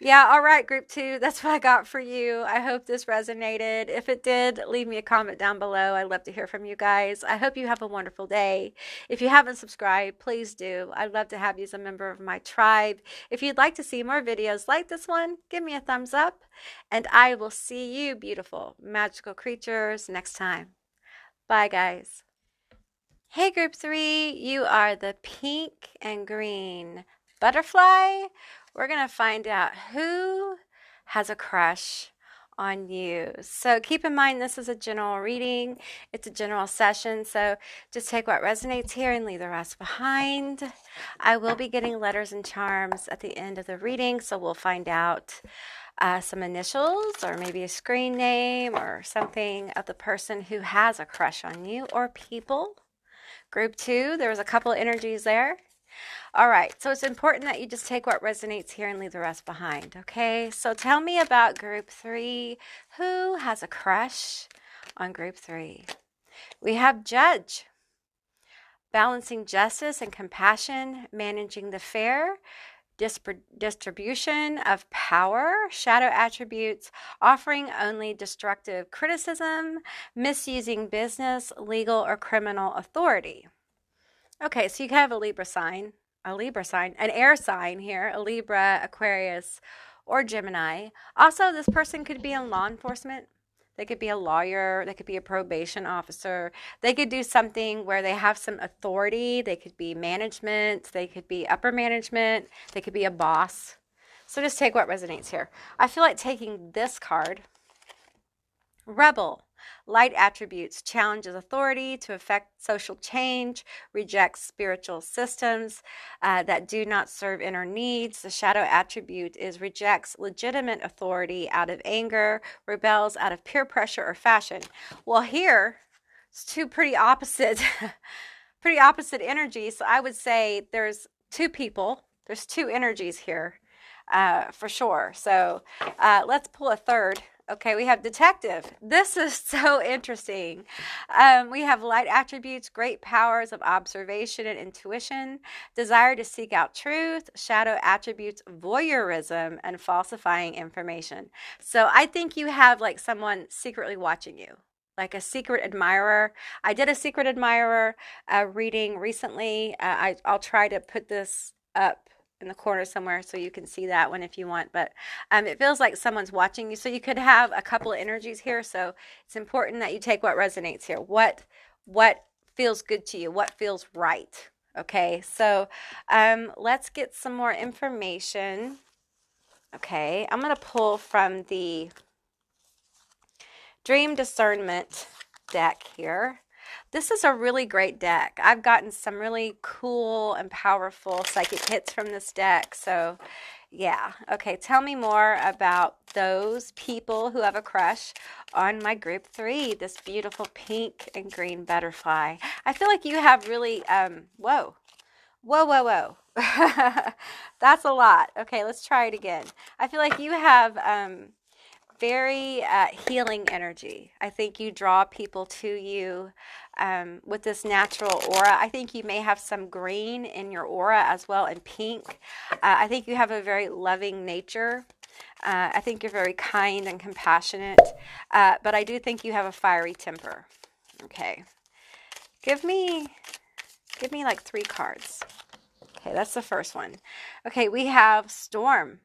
yeah all right group two that's what i got for you. I hope this resonated. If it did leave me a comment down below. I'd love to hear from you guys. I hope you have a wonderful day. If you haven't subscribed please do. I'd love to have you as a member of my tribe. If you'd like to see more videos like this one give me a thumbs up and i will see you beautiful magical creatures next time. Bye, guys. Hey, group three, you are the pink and green butterfly. We're going to find out who has a crush on you. So keep in mind, this is a general reading, it's a general session. So just take what resonates here and leave the rest behind. I will be getting letters and charms at the end of the reading, so we'll find out uh, some initials or maybe a screen name or something of the person who has a crush on you or people. Group two, there was a couple energies there. All right, so it's important that you just take what resonates here and leave the rest behind, okay? So tell me about group three. Who has a crush on group three? We have Judge, balancing justice and compassion, managing the fair, distribution of power, shadow attributes, offering only destructive criticism, misusing business, legal, or criminal authority. Okay, so you have a Libra sign, a Libra sign, an air sign here, a Libra, Aquarius, or Gemini. Also, this person could be in law enforcement. They could be a lawyer, they could be a probation officer. They could do something where they have some authority. They could be management, they could be upper management, they could be a boss. So just take what resonates here. I feel like taking this card, Rebel. Light attributes challenges authority to affect social change, rejects spiritual systems uh, that do not serve inner needs. The shadow attribute is rejects legitimate authority out of anger, rebels out of peer pressure or fashion. Well, here it's two pretty opposite, pretty opposite energies. So I would say there's two people, there's two energies here uh, for sure. So uh, let's pull a third Okay, we have detective. This is so interesting. Um, we have light attributes, great powers of observation and intuition, desire to seek out truth, shadow attributes, voyeurism, and falsifying information. So I think you have like someone secretly watching you like a secret admirer. I did a secret admirer uh, reading recently. Uh, I, I'll try to put this up in the corner somewhere so you can see that one if you want. But um, it feels like someone's watching you. So you could have a couple of energies here. So it's important that you take what resonates here. What what feels good to you? What feels right? Okay. So um, let's get some more information. Okay, I'm going to pull from the Dream Discernment deck here. This is a really great deck. I've gotten some really cool and powerful psychic hits from this deck. So, yeah. Okay, tell me more about those people who have a crush on my group three, this beautiful pink and green butterfly. I feel like you have really, um, whoa, whoa, whoa, whoa. That's a lot. Okay, let's try it again. I feel like you have, um, very uh, healing energy. I think you draw people to you um, with this natural aura. I think you may have some green in your aura as well and pink. Uh, I think you have a very loving nature. Uh, I think you're very kind and compassionate, uh, but I do think you have a fiery temper. Okay, give me, give me like three cards. Okay, that's the first one. Okay, we have storm.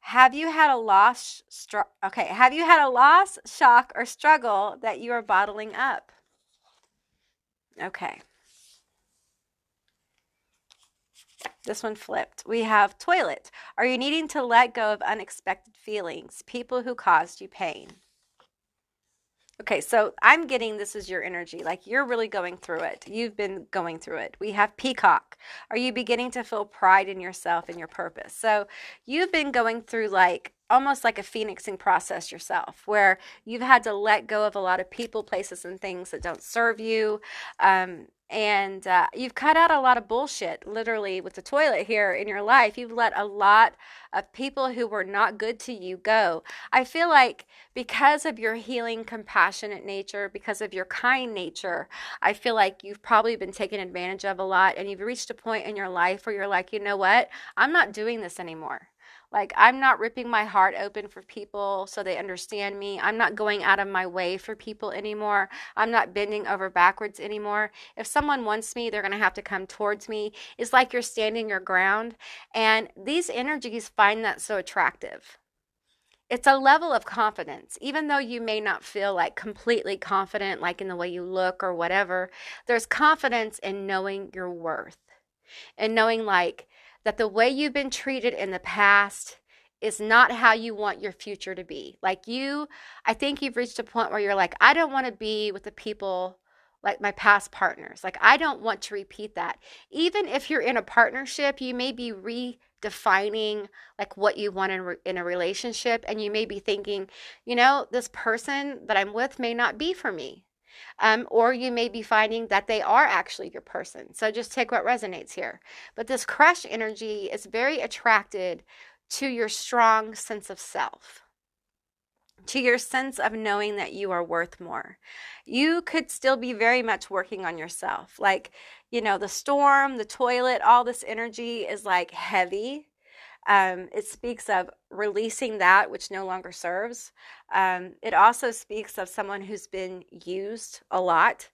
Have you had a loss? Str- okay. Have you had a loss, shock, or struggle that you are bottling up? Okay. This one flipped. We have toilet. Are you needing to let go of unexpected feelings, people who caused you pain? Okay, so I'm getting this is your energy. Like you're really going through it. You've been going through it. We have peacock. Are you beginning to feel pride in yourself and your purpose? So you've been going through like almost like a phoenixing process yourself where you've had to let go of a lot of people places and things that don't serve you um, and uh, you've cut out a lot of bullshit literally with the toilet here in your life. You've let a lot of people who were not good to you go. I feel like because of your healing compassionate nature because of your kind nature i feel like you've probably been taken advantage of a lot and you've reached a point in your life where you're like you know what? I'm not doing this anymore like, I'm not ripping my heart open for people so they understand me. I'm not going out of my way for people anymore. I'm not bending over backwards anymore. If someone wants me, they're going to have to come towards me. It's like you're standing your ground. And these energies find that so attractive. It's a level of confidence. Even though you may not feel like completely confident, like in the way you look or whatever, there's confidence in knowing your worth and knowing, like, that the way you've been treated in the past is not how you want your future to be. Like you, I think you've reached a point where you're like, I don't want to be with the people like my past partners. Like I don't want to repeat that. Even if you're in a partnership, you may be redefining like what you want in, in a relationship and you may be thinking, you know, this person that I'm with may not be for me. Um, or you may be finding that they are actually your person. So just take what resonates here. But this crush energy is very attracted to your strong sense of self, to your sense of knowing that you are worth more. You could still be very much working on yourself. Like, you know, the storm, the toilet, all this energy is like heavy um, it speaks of releasing that which no longer serves. Um, it also speaks of someone who's been used a lot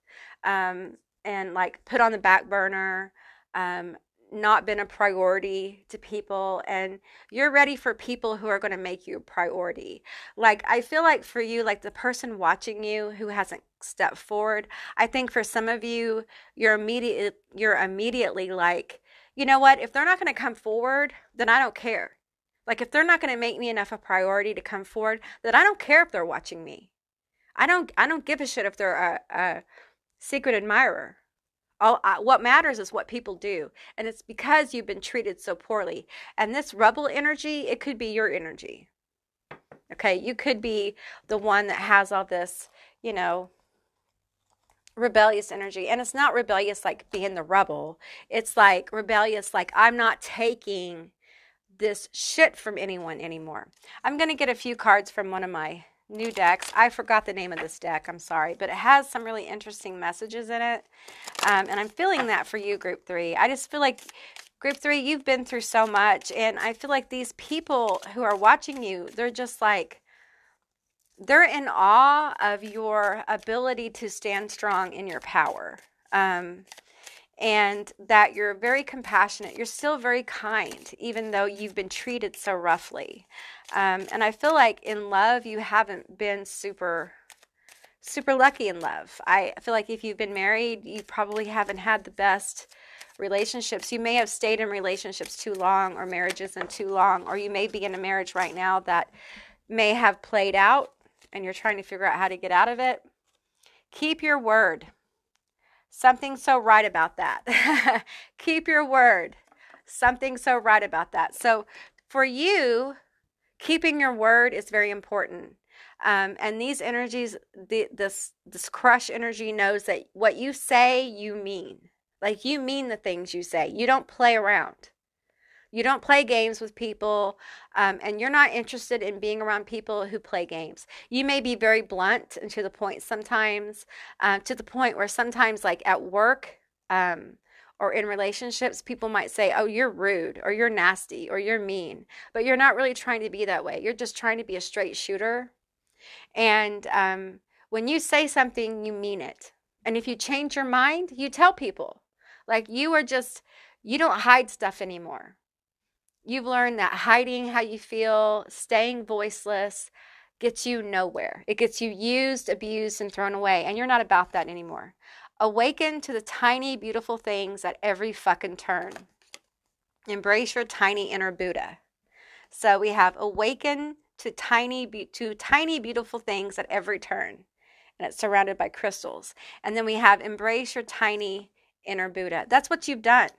um, and like put on the back burner, um, not been a priority to people, and you're ready for people who are going to make you a priority. Like, I feel like for you, like the person watching you who hasn't stepped forward, I think for some of you, you're immediate, you're immediately like, you know what? If they're not going to come forward, then I don't care. Like if they're not going to make me enough a priority to come forward, then I don't care if they're watching me. I don't I don't give a shit if they're a, a secret admirer. All I, what matters is what people do, and it's because you've been treated so poorly. And this rebel energy, it could be your energy. Okay, you could be the one that has all this, you know, rebellious energy. And it's not rebellious like being the rebel. It's like rebellious like I'm not taking this shit from anyone anymore. I'm going to get a few cards from one of my new decks. I forgot the name of this deck. I'm sorry, but it has some really interesting messages in it. Um, and I'm feeling that for you, Group 3. I just feel like Group three, you've been through so much. And I feel like these people who are watching you, they're just like, they're in awe of your ability to stand strong in your power. Um, and that you're very compassionate. You're still very kind, even though you've been treated so roughly. Um, and I feel like in love, you haven't been super, super lucky in love. I feel like if you've been married, you probably haven't had the best relationships. You may have stayed in relationships too long or marriages in too long, or you may be in a marriage right now that may have played out and you're trying to figure out how to get out of it. Keep your word. Something so right about that. Keep your word. Something so right about that. So, for you, keeping your word is very important. Um, and these energies, the, this this crush energy knows that what you say, you mean. Like you mean the things you say. You don't play around. You don't play games with people, um, and you're not interested in being around people who play games. You may be very blunt and to the point sometimes, uh, to the point where sometimes, like at work um, or in relationships, people might say, Oh, you're rude, or you're nasty, or you're mean. But you're not really trying to be that way. You're just trying to be a straight shooter. And um, when you say something, you mean it. And if you change your mind, you tell people. Like you are just, you don't hide stuff anymore. You've learned that hiding how you feel, staying voiceless, gets you nowhere. It gets you used, abused, and thrown away. And you're not about that anymore. Awaken to the tiny, beautiful things at every fucking turn. Embrace your tiny inner Buddha. So we have awaken to tiny, be- to tiny, beautiful things at every turn. And it's surrounded by crystals. And then we have embrace your tiny inner Buddha. That's what you've done.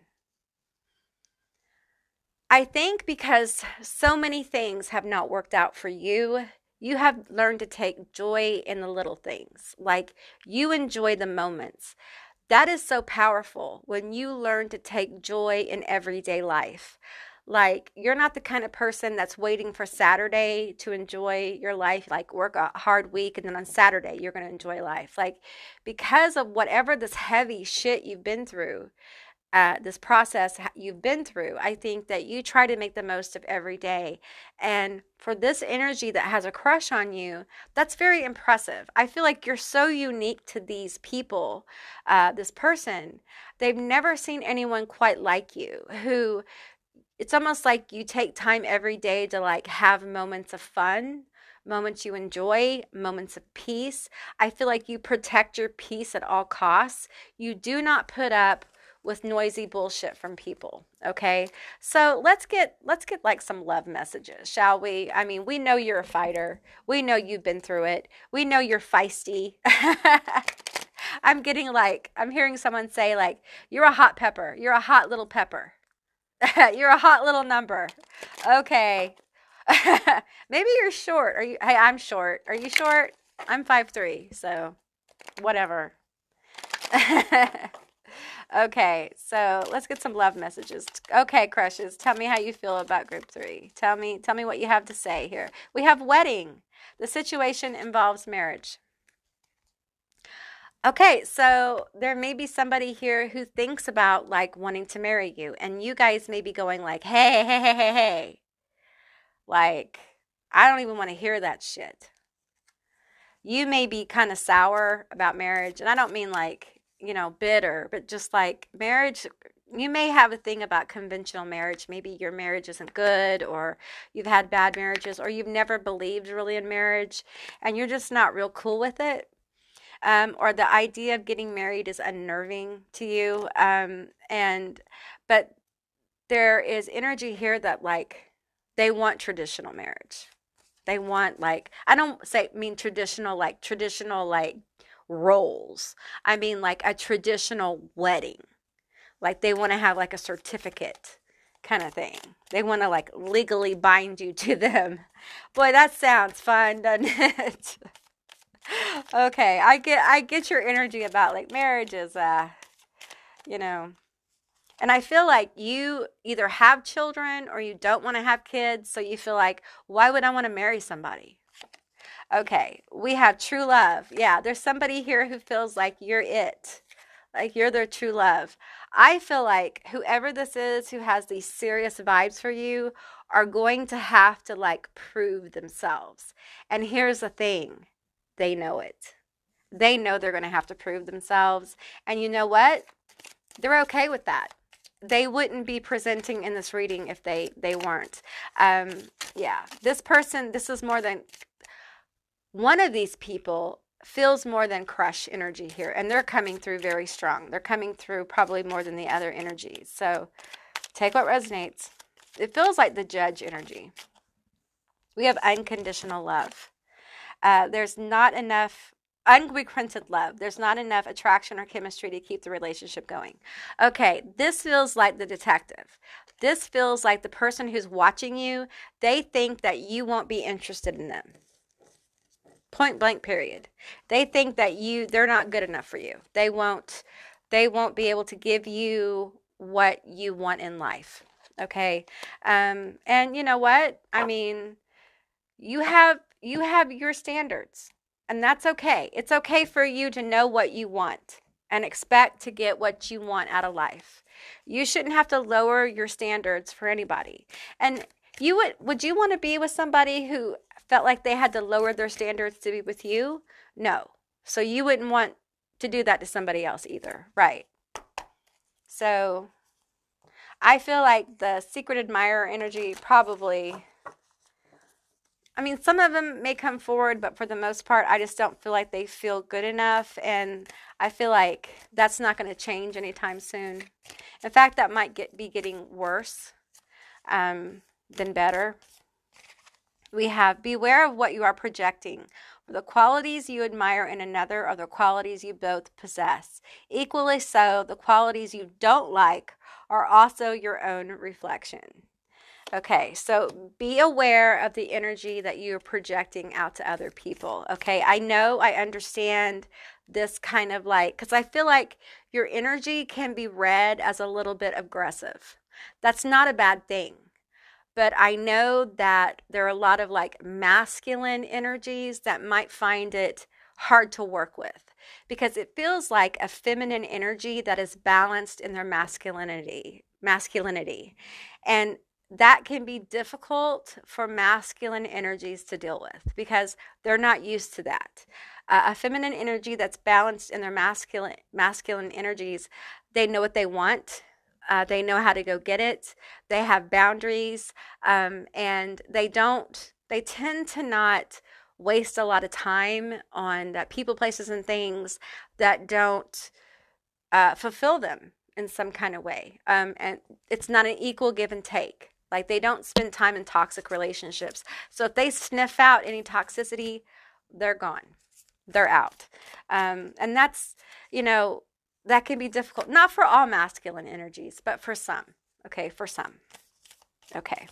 I think because so many things have not worked out for you, you have learned to take joy in the little things. Like you enjoy the moments. That is so powerful when you learn to take joy in everyday life. Like, you're not the kind of person that's waiting for Saturday to enjoy your life, like work a hard week and then on Saturday you're going to enjoy life. Like, because of whatever this heavy shit you've been through, uh, this process you've been through, I think that you try to make the most of every day. And for this energy that has a crush on you, that's very impressive. I feel like you're so unique to these people, uh, this person. They've never seen anyone quite like you who it's almost like you take time every day to like have moments of fun moments you enjoy, moments of peace. I feel like you protect your peace at all costs. You do not put up with noisy bullshit from people, okay? So, let's get let's get like some love messages, shall we? I mean, we know you're a fighter. We know you've been through it. We know you're feisty. I'm getting like I'm hearing someone say like you're a hot pepper. You're a hot little pepper. you're a hot little number. Okay. Maybe you're short. Are you? Hey, I'm short. Are you short? I'm five three. So, whatever. Okay, so let's get some love messages. Okay, crushes, tell me how you feel about group three. Tell me, tell me what you have to say here. We have wedding. The situation involves marriage. Okay, so there may be somebody here who thinks about like wanting to marry you, and you guys may be going like, "Hey, hey, hey, hey, hey," like I don't even want to hear that shit. You may be kind of sour about marriage, and I don't mean like you know bitter, but just like marriage. You may have a thing about conventional marriage. Maybe your marriage isn't good, or you've had bad marriages, or you've never believed really in marriage, and you're just not real cool with it um, or the idea of getting married is unnerving to you. Um, and but there is energy here that like they want traditional marriage. They want like I don't say mean traditional like traditional like roles. I mean like a traditional wedding. Like they want to have like a certificate kind of thing. They want to like legally bind you to them. Boy, that sounds fun, doesn't it? okay, I get I get your energy about like marriage is uh you know And I feel like you either have children or you don't want to have kids. So you feel like, why would I want to marry somebody? Okay, we have true love. Yeah, there's somebody here who feels like you're it, like you're their true love. I feel like whoever this is who has these serious vibes for you are going to have to like prove themselves. And here's the thing they know it. They know they're going to have to prove themselves. And you know what? They're okay with that they wouldn't be presenting in this reading if they they weren't um yeah this person this is more than one of these people feels more than crush energy here and they're coming through very strong. They're coming through probably more than the other energies. So take what resonates. It feels like the judge energy. We have unconditional love. Uh, there's not enough unrequited love. There's not enough attraction or chemistry to keep the relationship going. Okay this feels like the detective. This feels like the person who's watching you. They think that you won't be interested in them point blank period. They think that you they're not good enough for you. They won't they won't be able to give you what you want in life okay? Um and you know what? I mean you have you have your standards and that's okay. It's okay for you to know what you want and expect to get what you want out of life. You shouldn't have to lower your standards for anybody. And you would would you want to be with somebody who felt like they had to lower their standards to be with you? No. So you wouldn't want to do that to somebody else either, right? So I feel like the secret admirer energy probably I mean, some of them may come forward, but for the most part, I just don't feel like they feel good enough. And I feel like that's not going to change anytime soon. In fact, that might get, be getting worse um, than better. We have beware of what you are projecting. The qualities you admire in another are the qualities you both possess. Equally so, the qualities you don't like are also your own reflection. Okay, so be aware of the energy that you're projecting out to other people. Okay, I know, I understand this kind of like, because I feel like your energy can be read as a little bit aggressive. That's not a bad thing but I know that there are a lot of like masculine energies that might find it hard to work with because it feels like a feminine energy that is balanced in their masculinity masculinity. And that can be difficult for masculine energies to deal with because they're not used to that. Uh, a feminine energy that's balanced in their masculine masculine energies they know what they want uh, they know how to go get it. They have boundaries, um, and they don't. They tend to not waste a lot of time on people, places, and things that don't uh, fulfill them in some kind of way. Um, and it's not an equal give and take. Like they don't spend time in toxic relationships. So if they sniff out any toxicity, they're gone. They're out. Um, and that's, you know, that can be difficult. Not for all masculine energies, but for some. Okay, for some. Okay.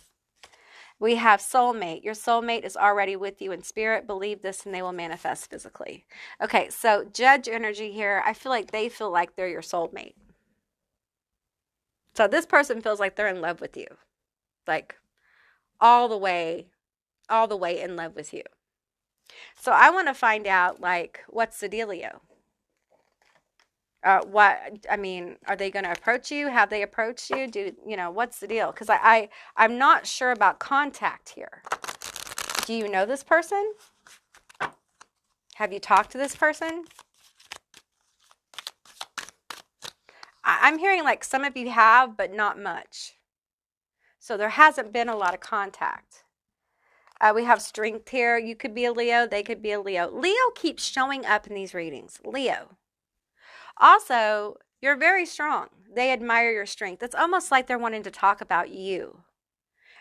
We have soulmate. Your soulmate is already with you in spirit. Believe this and they will manifest physically. Okay, so judge energy here. I feel like they feel like they're your soulmate. So this person feels like they're in love with you. Like all the way, all the way in love with you. So I want to find out like what's the dealio? Uh, what I mean, are they going to approach you? Have they approached you? Do you know what's the deal? Because I, I I'm not sure about contact here. Do you know this person? Have you talked to this person? I, I'm hearing like some of you have, but not much. So there hasn't been a lot of contact. Uh, we have strength here. You could be a Leo. They could be a Leo. Leo keeps showing up in these readings. Leo. Also, you're very strong. They admire your strength. It's almost like they're wanting to talk about you.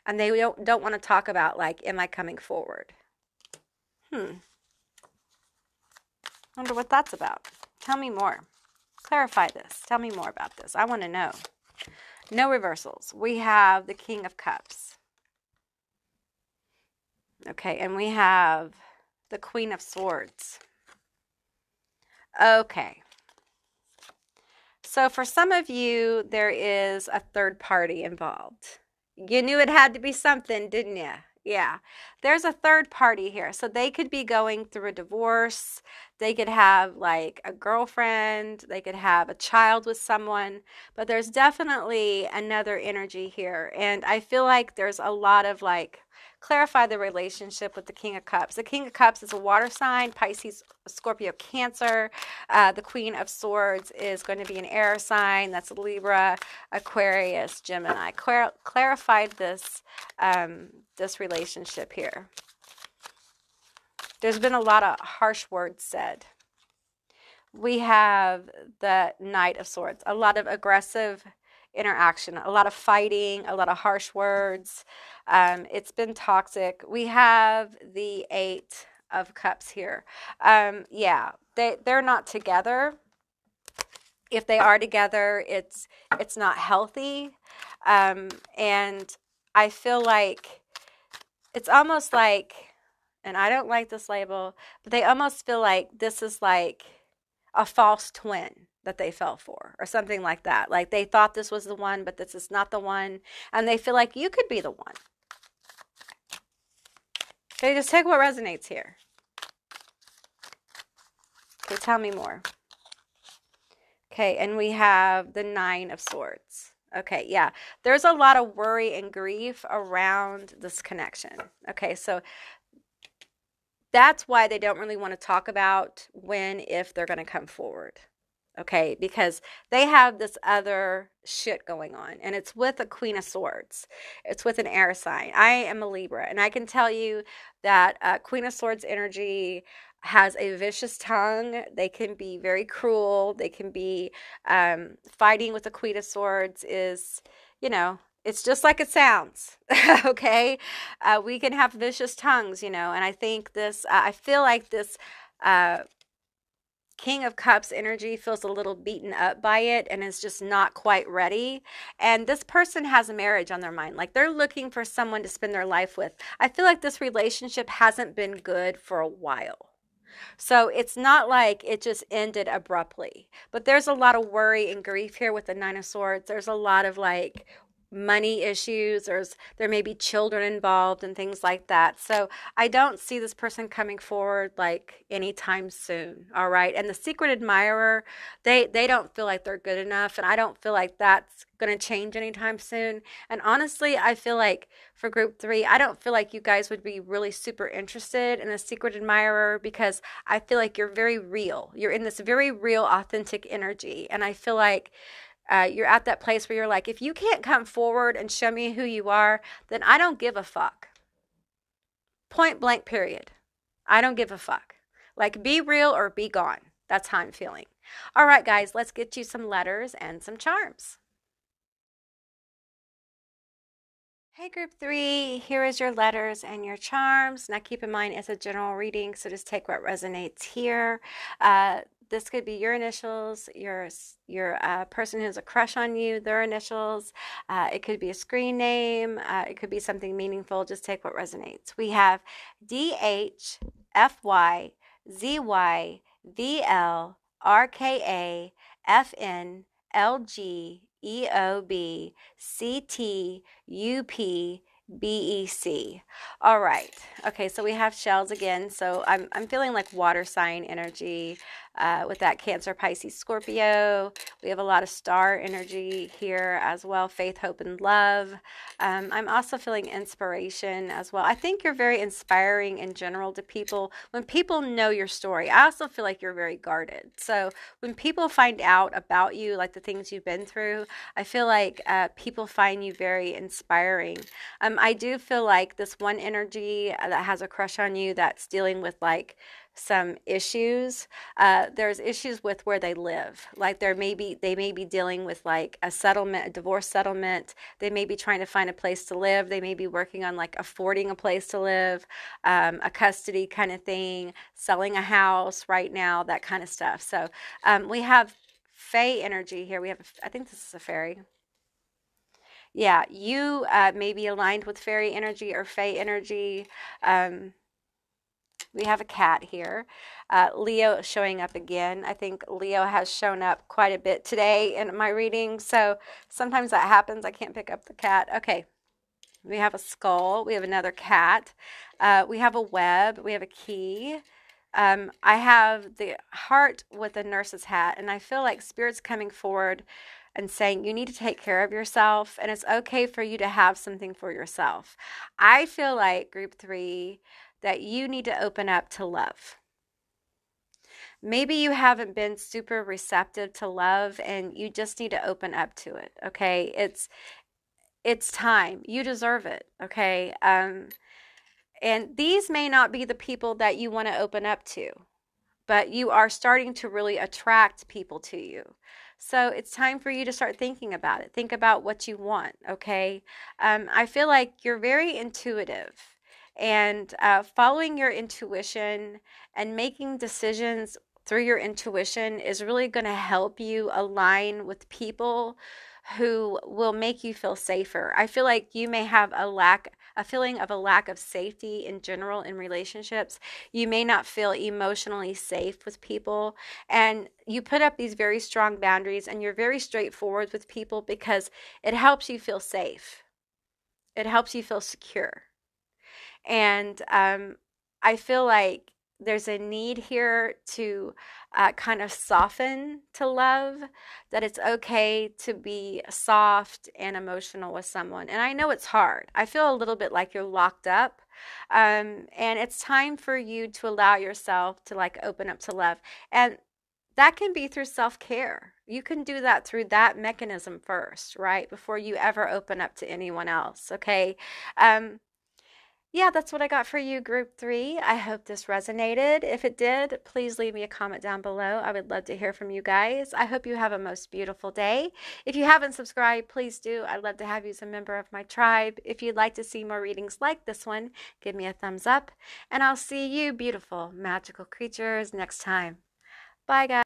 And they don't, don't want to talk about, like, am I coming forward? Hmm. Wonder what that's about. Tell me more. Clarify this. Tell me more about this. I want to know. No reversals. We have the King of Cups. Okay, and we have the Queen of Swords. Okay. So for some of you, there is a third party involved. You knew it had to be something, didn't you? Yeah. There's a third party here. So they could be going through a divorce. They could have like a girlfriend. They could have a child with someone. But there's definitely another energy here. And I feel like there's a lot of like clarify the relationship with the King of Cups. The King of Cups is a water sign, Pisces, Scorpio, Cancer. Uh, the Queen of Swords is going to be an air sign. That's Libra, Aquarius, Gemini. Clar- clarified this um, this relationship here. There's been a lot of harsh words said. We have the Knight of Swords, a lot of aggressive interaction, a lot of fighting, a lot of harsh words. Um, it's been toxic. We have the Eight of Cups here. Um, yeah, they they're not together. If they are together, it's it's not healthy, um, and I feel like it's almost like, and I don't like this label, but they almost feel like this is like a false twin that they fell for or something like that. Like they thought this was the one, but this is not the one. And they feel like you could be the one. Okay, just take what resonates here. Okay, tell me more. Okay, and we have the Nine of Swords. Okay, yeah. There's a lot of worry and grief around this connection. Okay, so that's why they don't really want to talk about when, if they're going to come forward okay because they have this other shit going on and it's with a queen of swords. It's with an air sign. I am a libra and i can tell you that uh, queen of swords energy has a vicious tongue. They can be very cruel. They can be um, fighting with the queen of swords is you know it's just like it sounds okay? Uh, we can have vicious tongues you know and i think this uh, i feel like this uh, King of Cups energy feels a little beaten up by it and is just not quite ready. And this person has a marriage on their mind. Like they're looking for someone to spend their life with. I feel like this relationship hasn't been good for a while. So it's not like it just ended abruptly. But there's a lot of worry and grief here with the Nine of Swords. There's a lot of like, money issues there's there may be children involved and things like that. So i don't see this person coming forward like anytime soon all right? And the secret admirer they they don't feel like they're good enough and i don't feel like that's going to change anytime soon. And honestly i feel like for group three i don't feel like you guys would be really super interested in a secret admirer because i feel like you're very real. You're in this very real authentic energy and i feel like uh, you're at that place where you're like, if you can't come forward and show me who you are, then I don't give a fuck. Point blank, period. I don't give a fuck. Like, be real or be gone. That's how I'm feeling. All right, guys, let's get you some letters and some charms. Hey, group three, here is your letters and your charms. Now, keep in mind it's a general reading, so just take what resonates here. Uh, this could be your initials, your your uh, person who has a crush on you, their initials. Uh, it could be a screen name. Uh, it could be something meaningful. Just take what resonates. We have D H F Y Z Y V L R K A F N L G E O B C T U P BEC. All right. Okay, so we have shells again. So I'm, I'm feeling like water sign energy uh, with that Cancer, Pisces, Scorpio. We have a lot of star energy here as well faith, hope, and love. Um, I'm also feeling inspiration as well. I think you're very inspiring in general to people. When people know your story, I also feel like you're very guarded. So when people find out about you, like the things you've been through, I feel like uh, people find you very inspiring. Um, I do feel like this one energy that has a crush on you that's dealing with like some issues. Uh, there's issues with where they live. Like there may be they may be dealing with like a settlement, a divorce settlement. They may be trying to find a place to live. They may be working on like affording a place to live, um, a custody kind of thing, selling a house right now, that kind of stuff. So um, we have Fae energy here. We have I think this is a fairy. Yeah, you uh, may be aligned with fairy energy or Fae energy. Um, we have a cat here. Uh, Leo showing up again. I think Leo has shown up quite a bit today in my reading. So sometimes that happens. I can't pick up the cat. Okay. We have a skull. We have another cat. Uh, we have a web. We have a key. Um, I have the heart with a nurse's hat, and I feel like Spirit's coming forward and saying you need to take care of yourself, and it's okay for you to have something for yourself. I feel like group three that you need to open up to love. Maybe you haven't been super receptive to love and you just need to open up to it. Okay? It's it's time. You deserve it. Okay? Um and these may not be the people that you want to open up to, but you are starting to really attract people to you. So it's time for you to start thinking about it. Think about what you want, okay? Um, I feel like you're very intuitive and uh, following your intuition and making decisions through your intuition is really going to help you align with people who will make you feel safer. I feel like you may have a lack a feeling of a lack of safety in general in relationships. You may not feel emotionally safe with people and you put up these very strong boundaries and you're very straightforward with people because it helps you feel safe. It helps you feel secure. And um, I feel like there's a need here to uh, kind of soften to love, that it's okay to be soft and emotional with someone. And I know it's hard. I feel a little bit like you're locked up. Um, and it's time for you to allow yourself to like open up to love. And that can be through self care. You can do that through that mechanism first, right? Before you ever open up to anyone else, okay? Um, yeah, that's what I got for you, group three. I hope this resonated. If it did, please leave me a comment down below. I would love to hear from you guys. I hope you have a most beautiful day. If you haven't subscribed, please do. I'd love to have you as a member of my tribe. If you'd like to see more readings like this one, give me a thumbs up. And I'll see you, beautiful, magical creatures, next time. Bye, guys.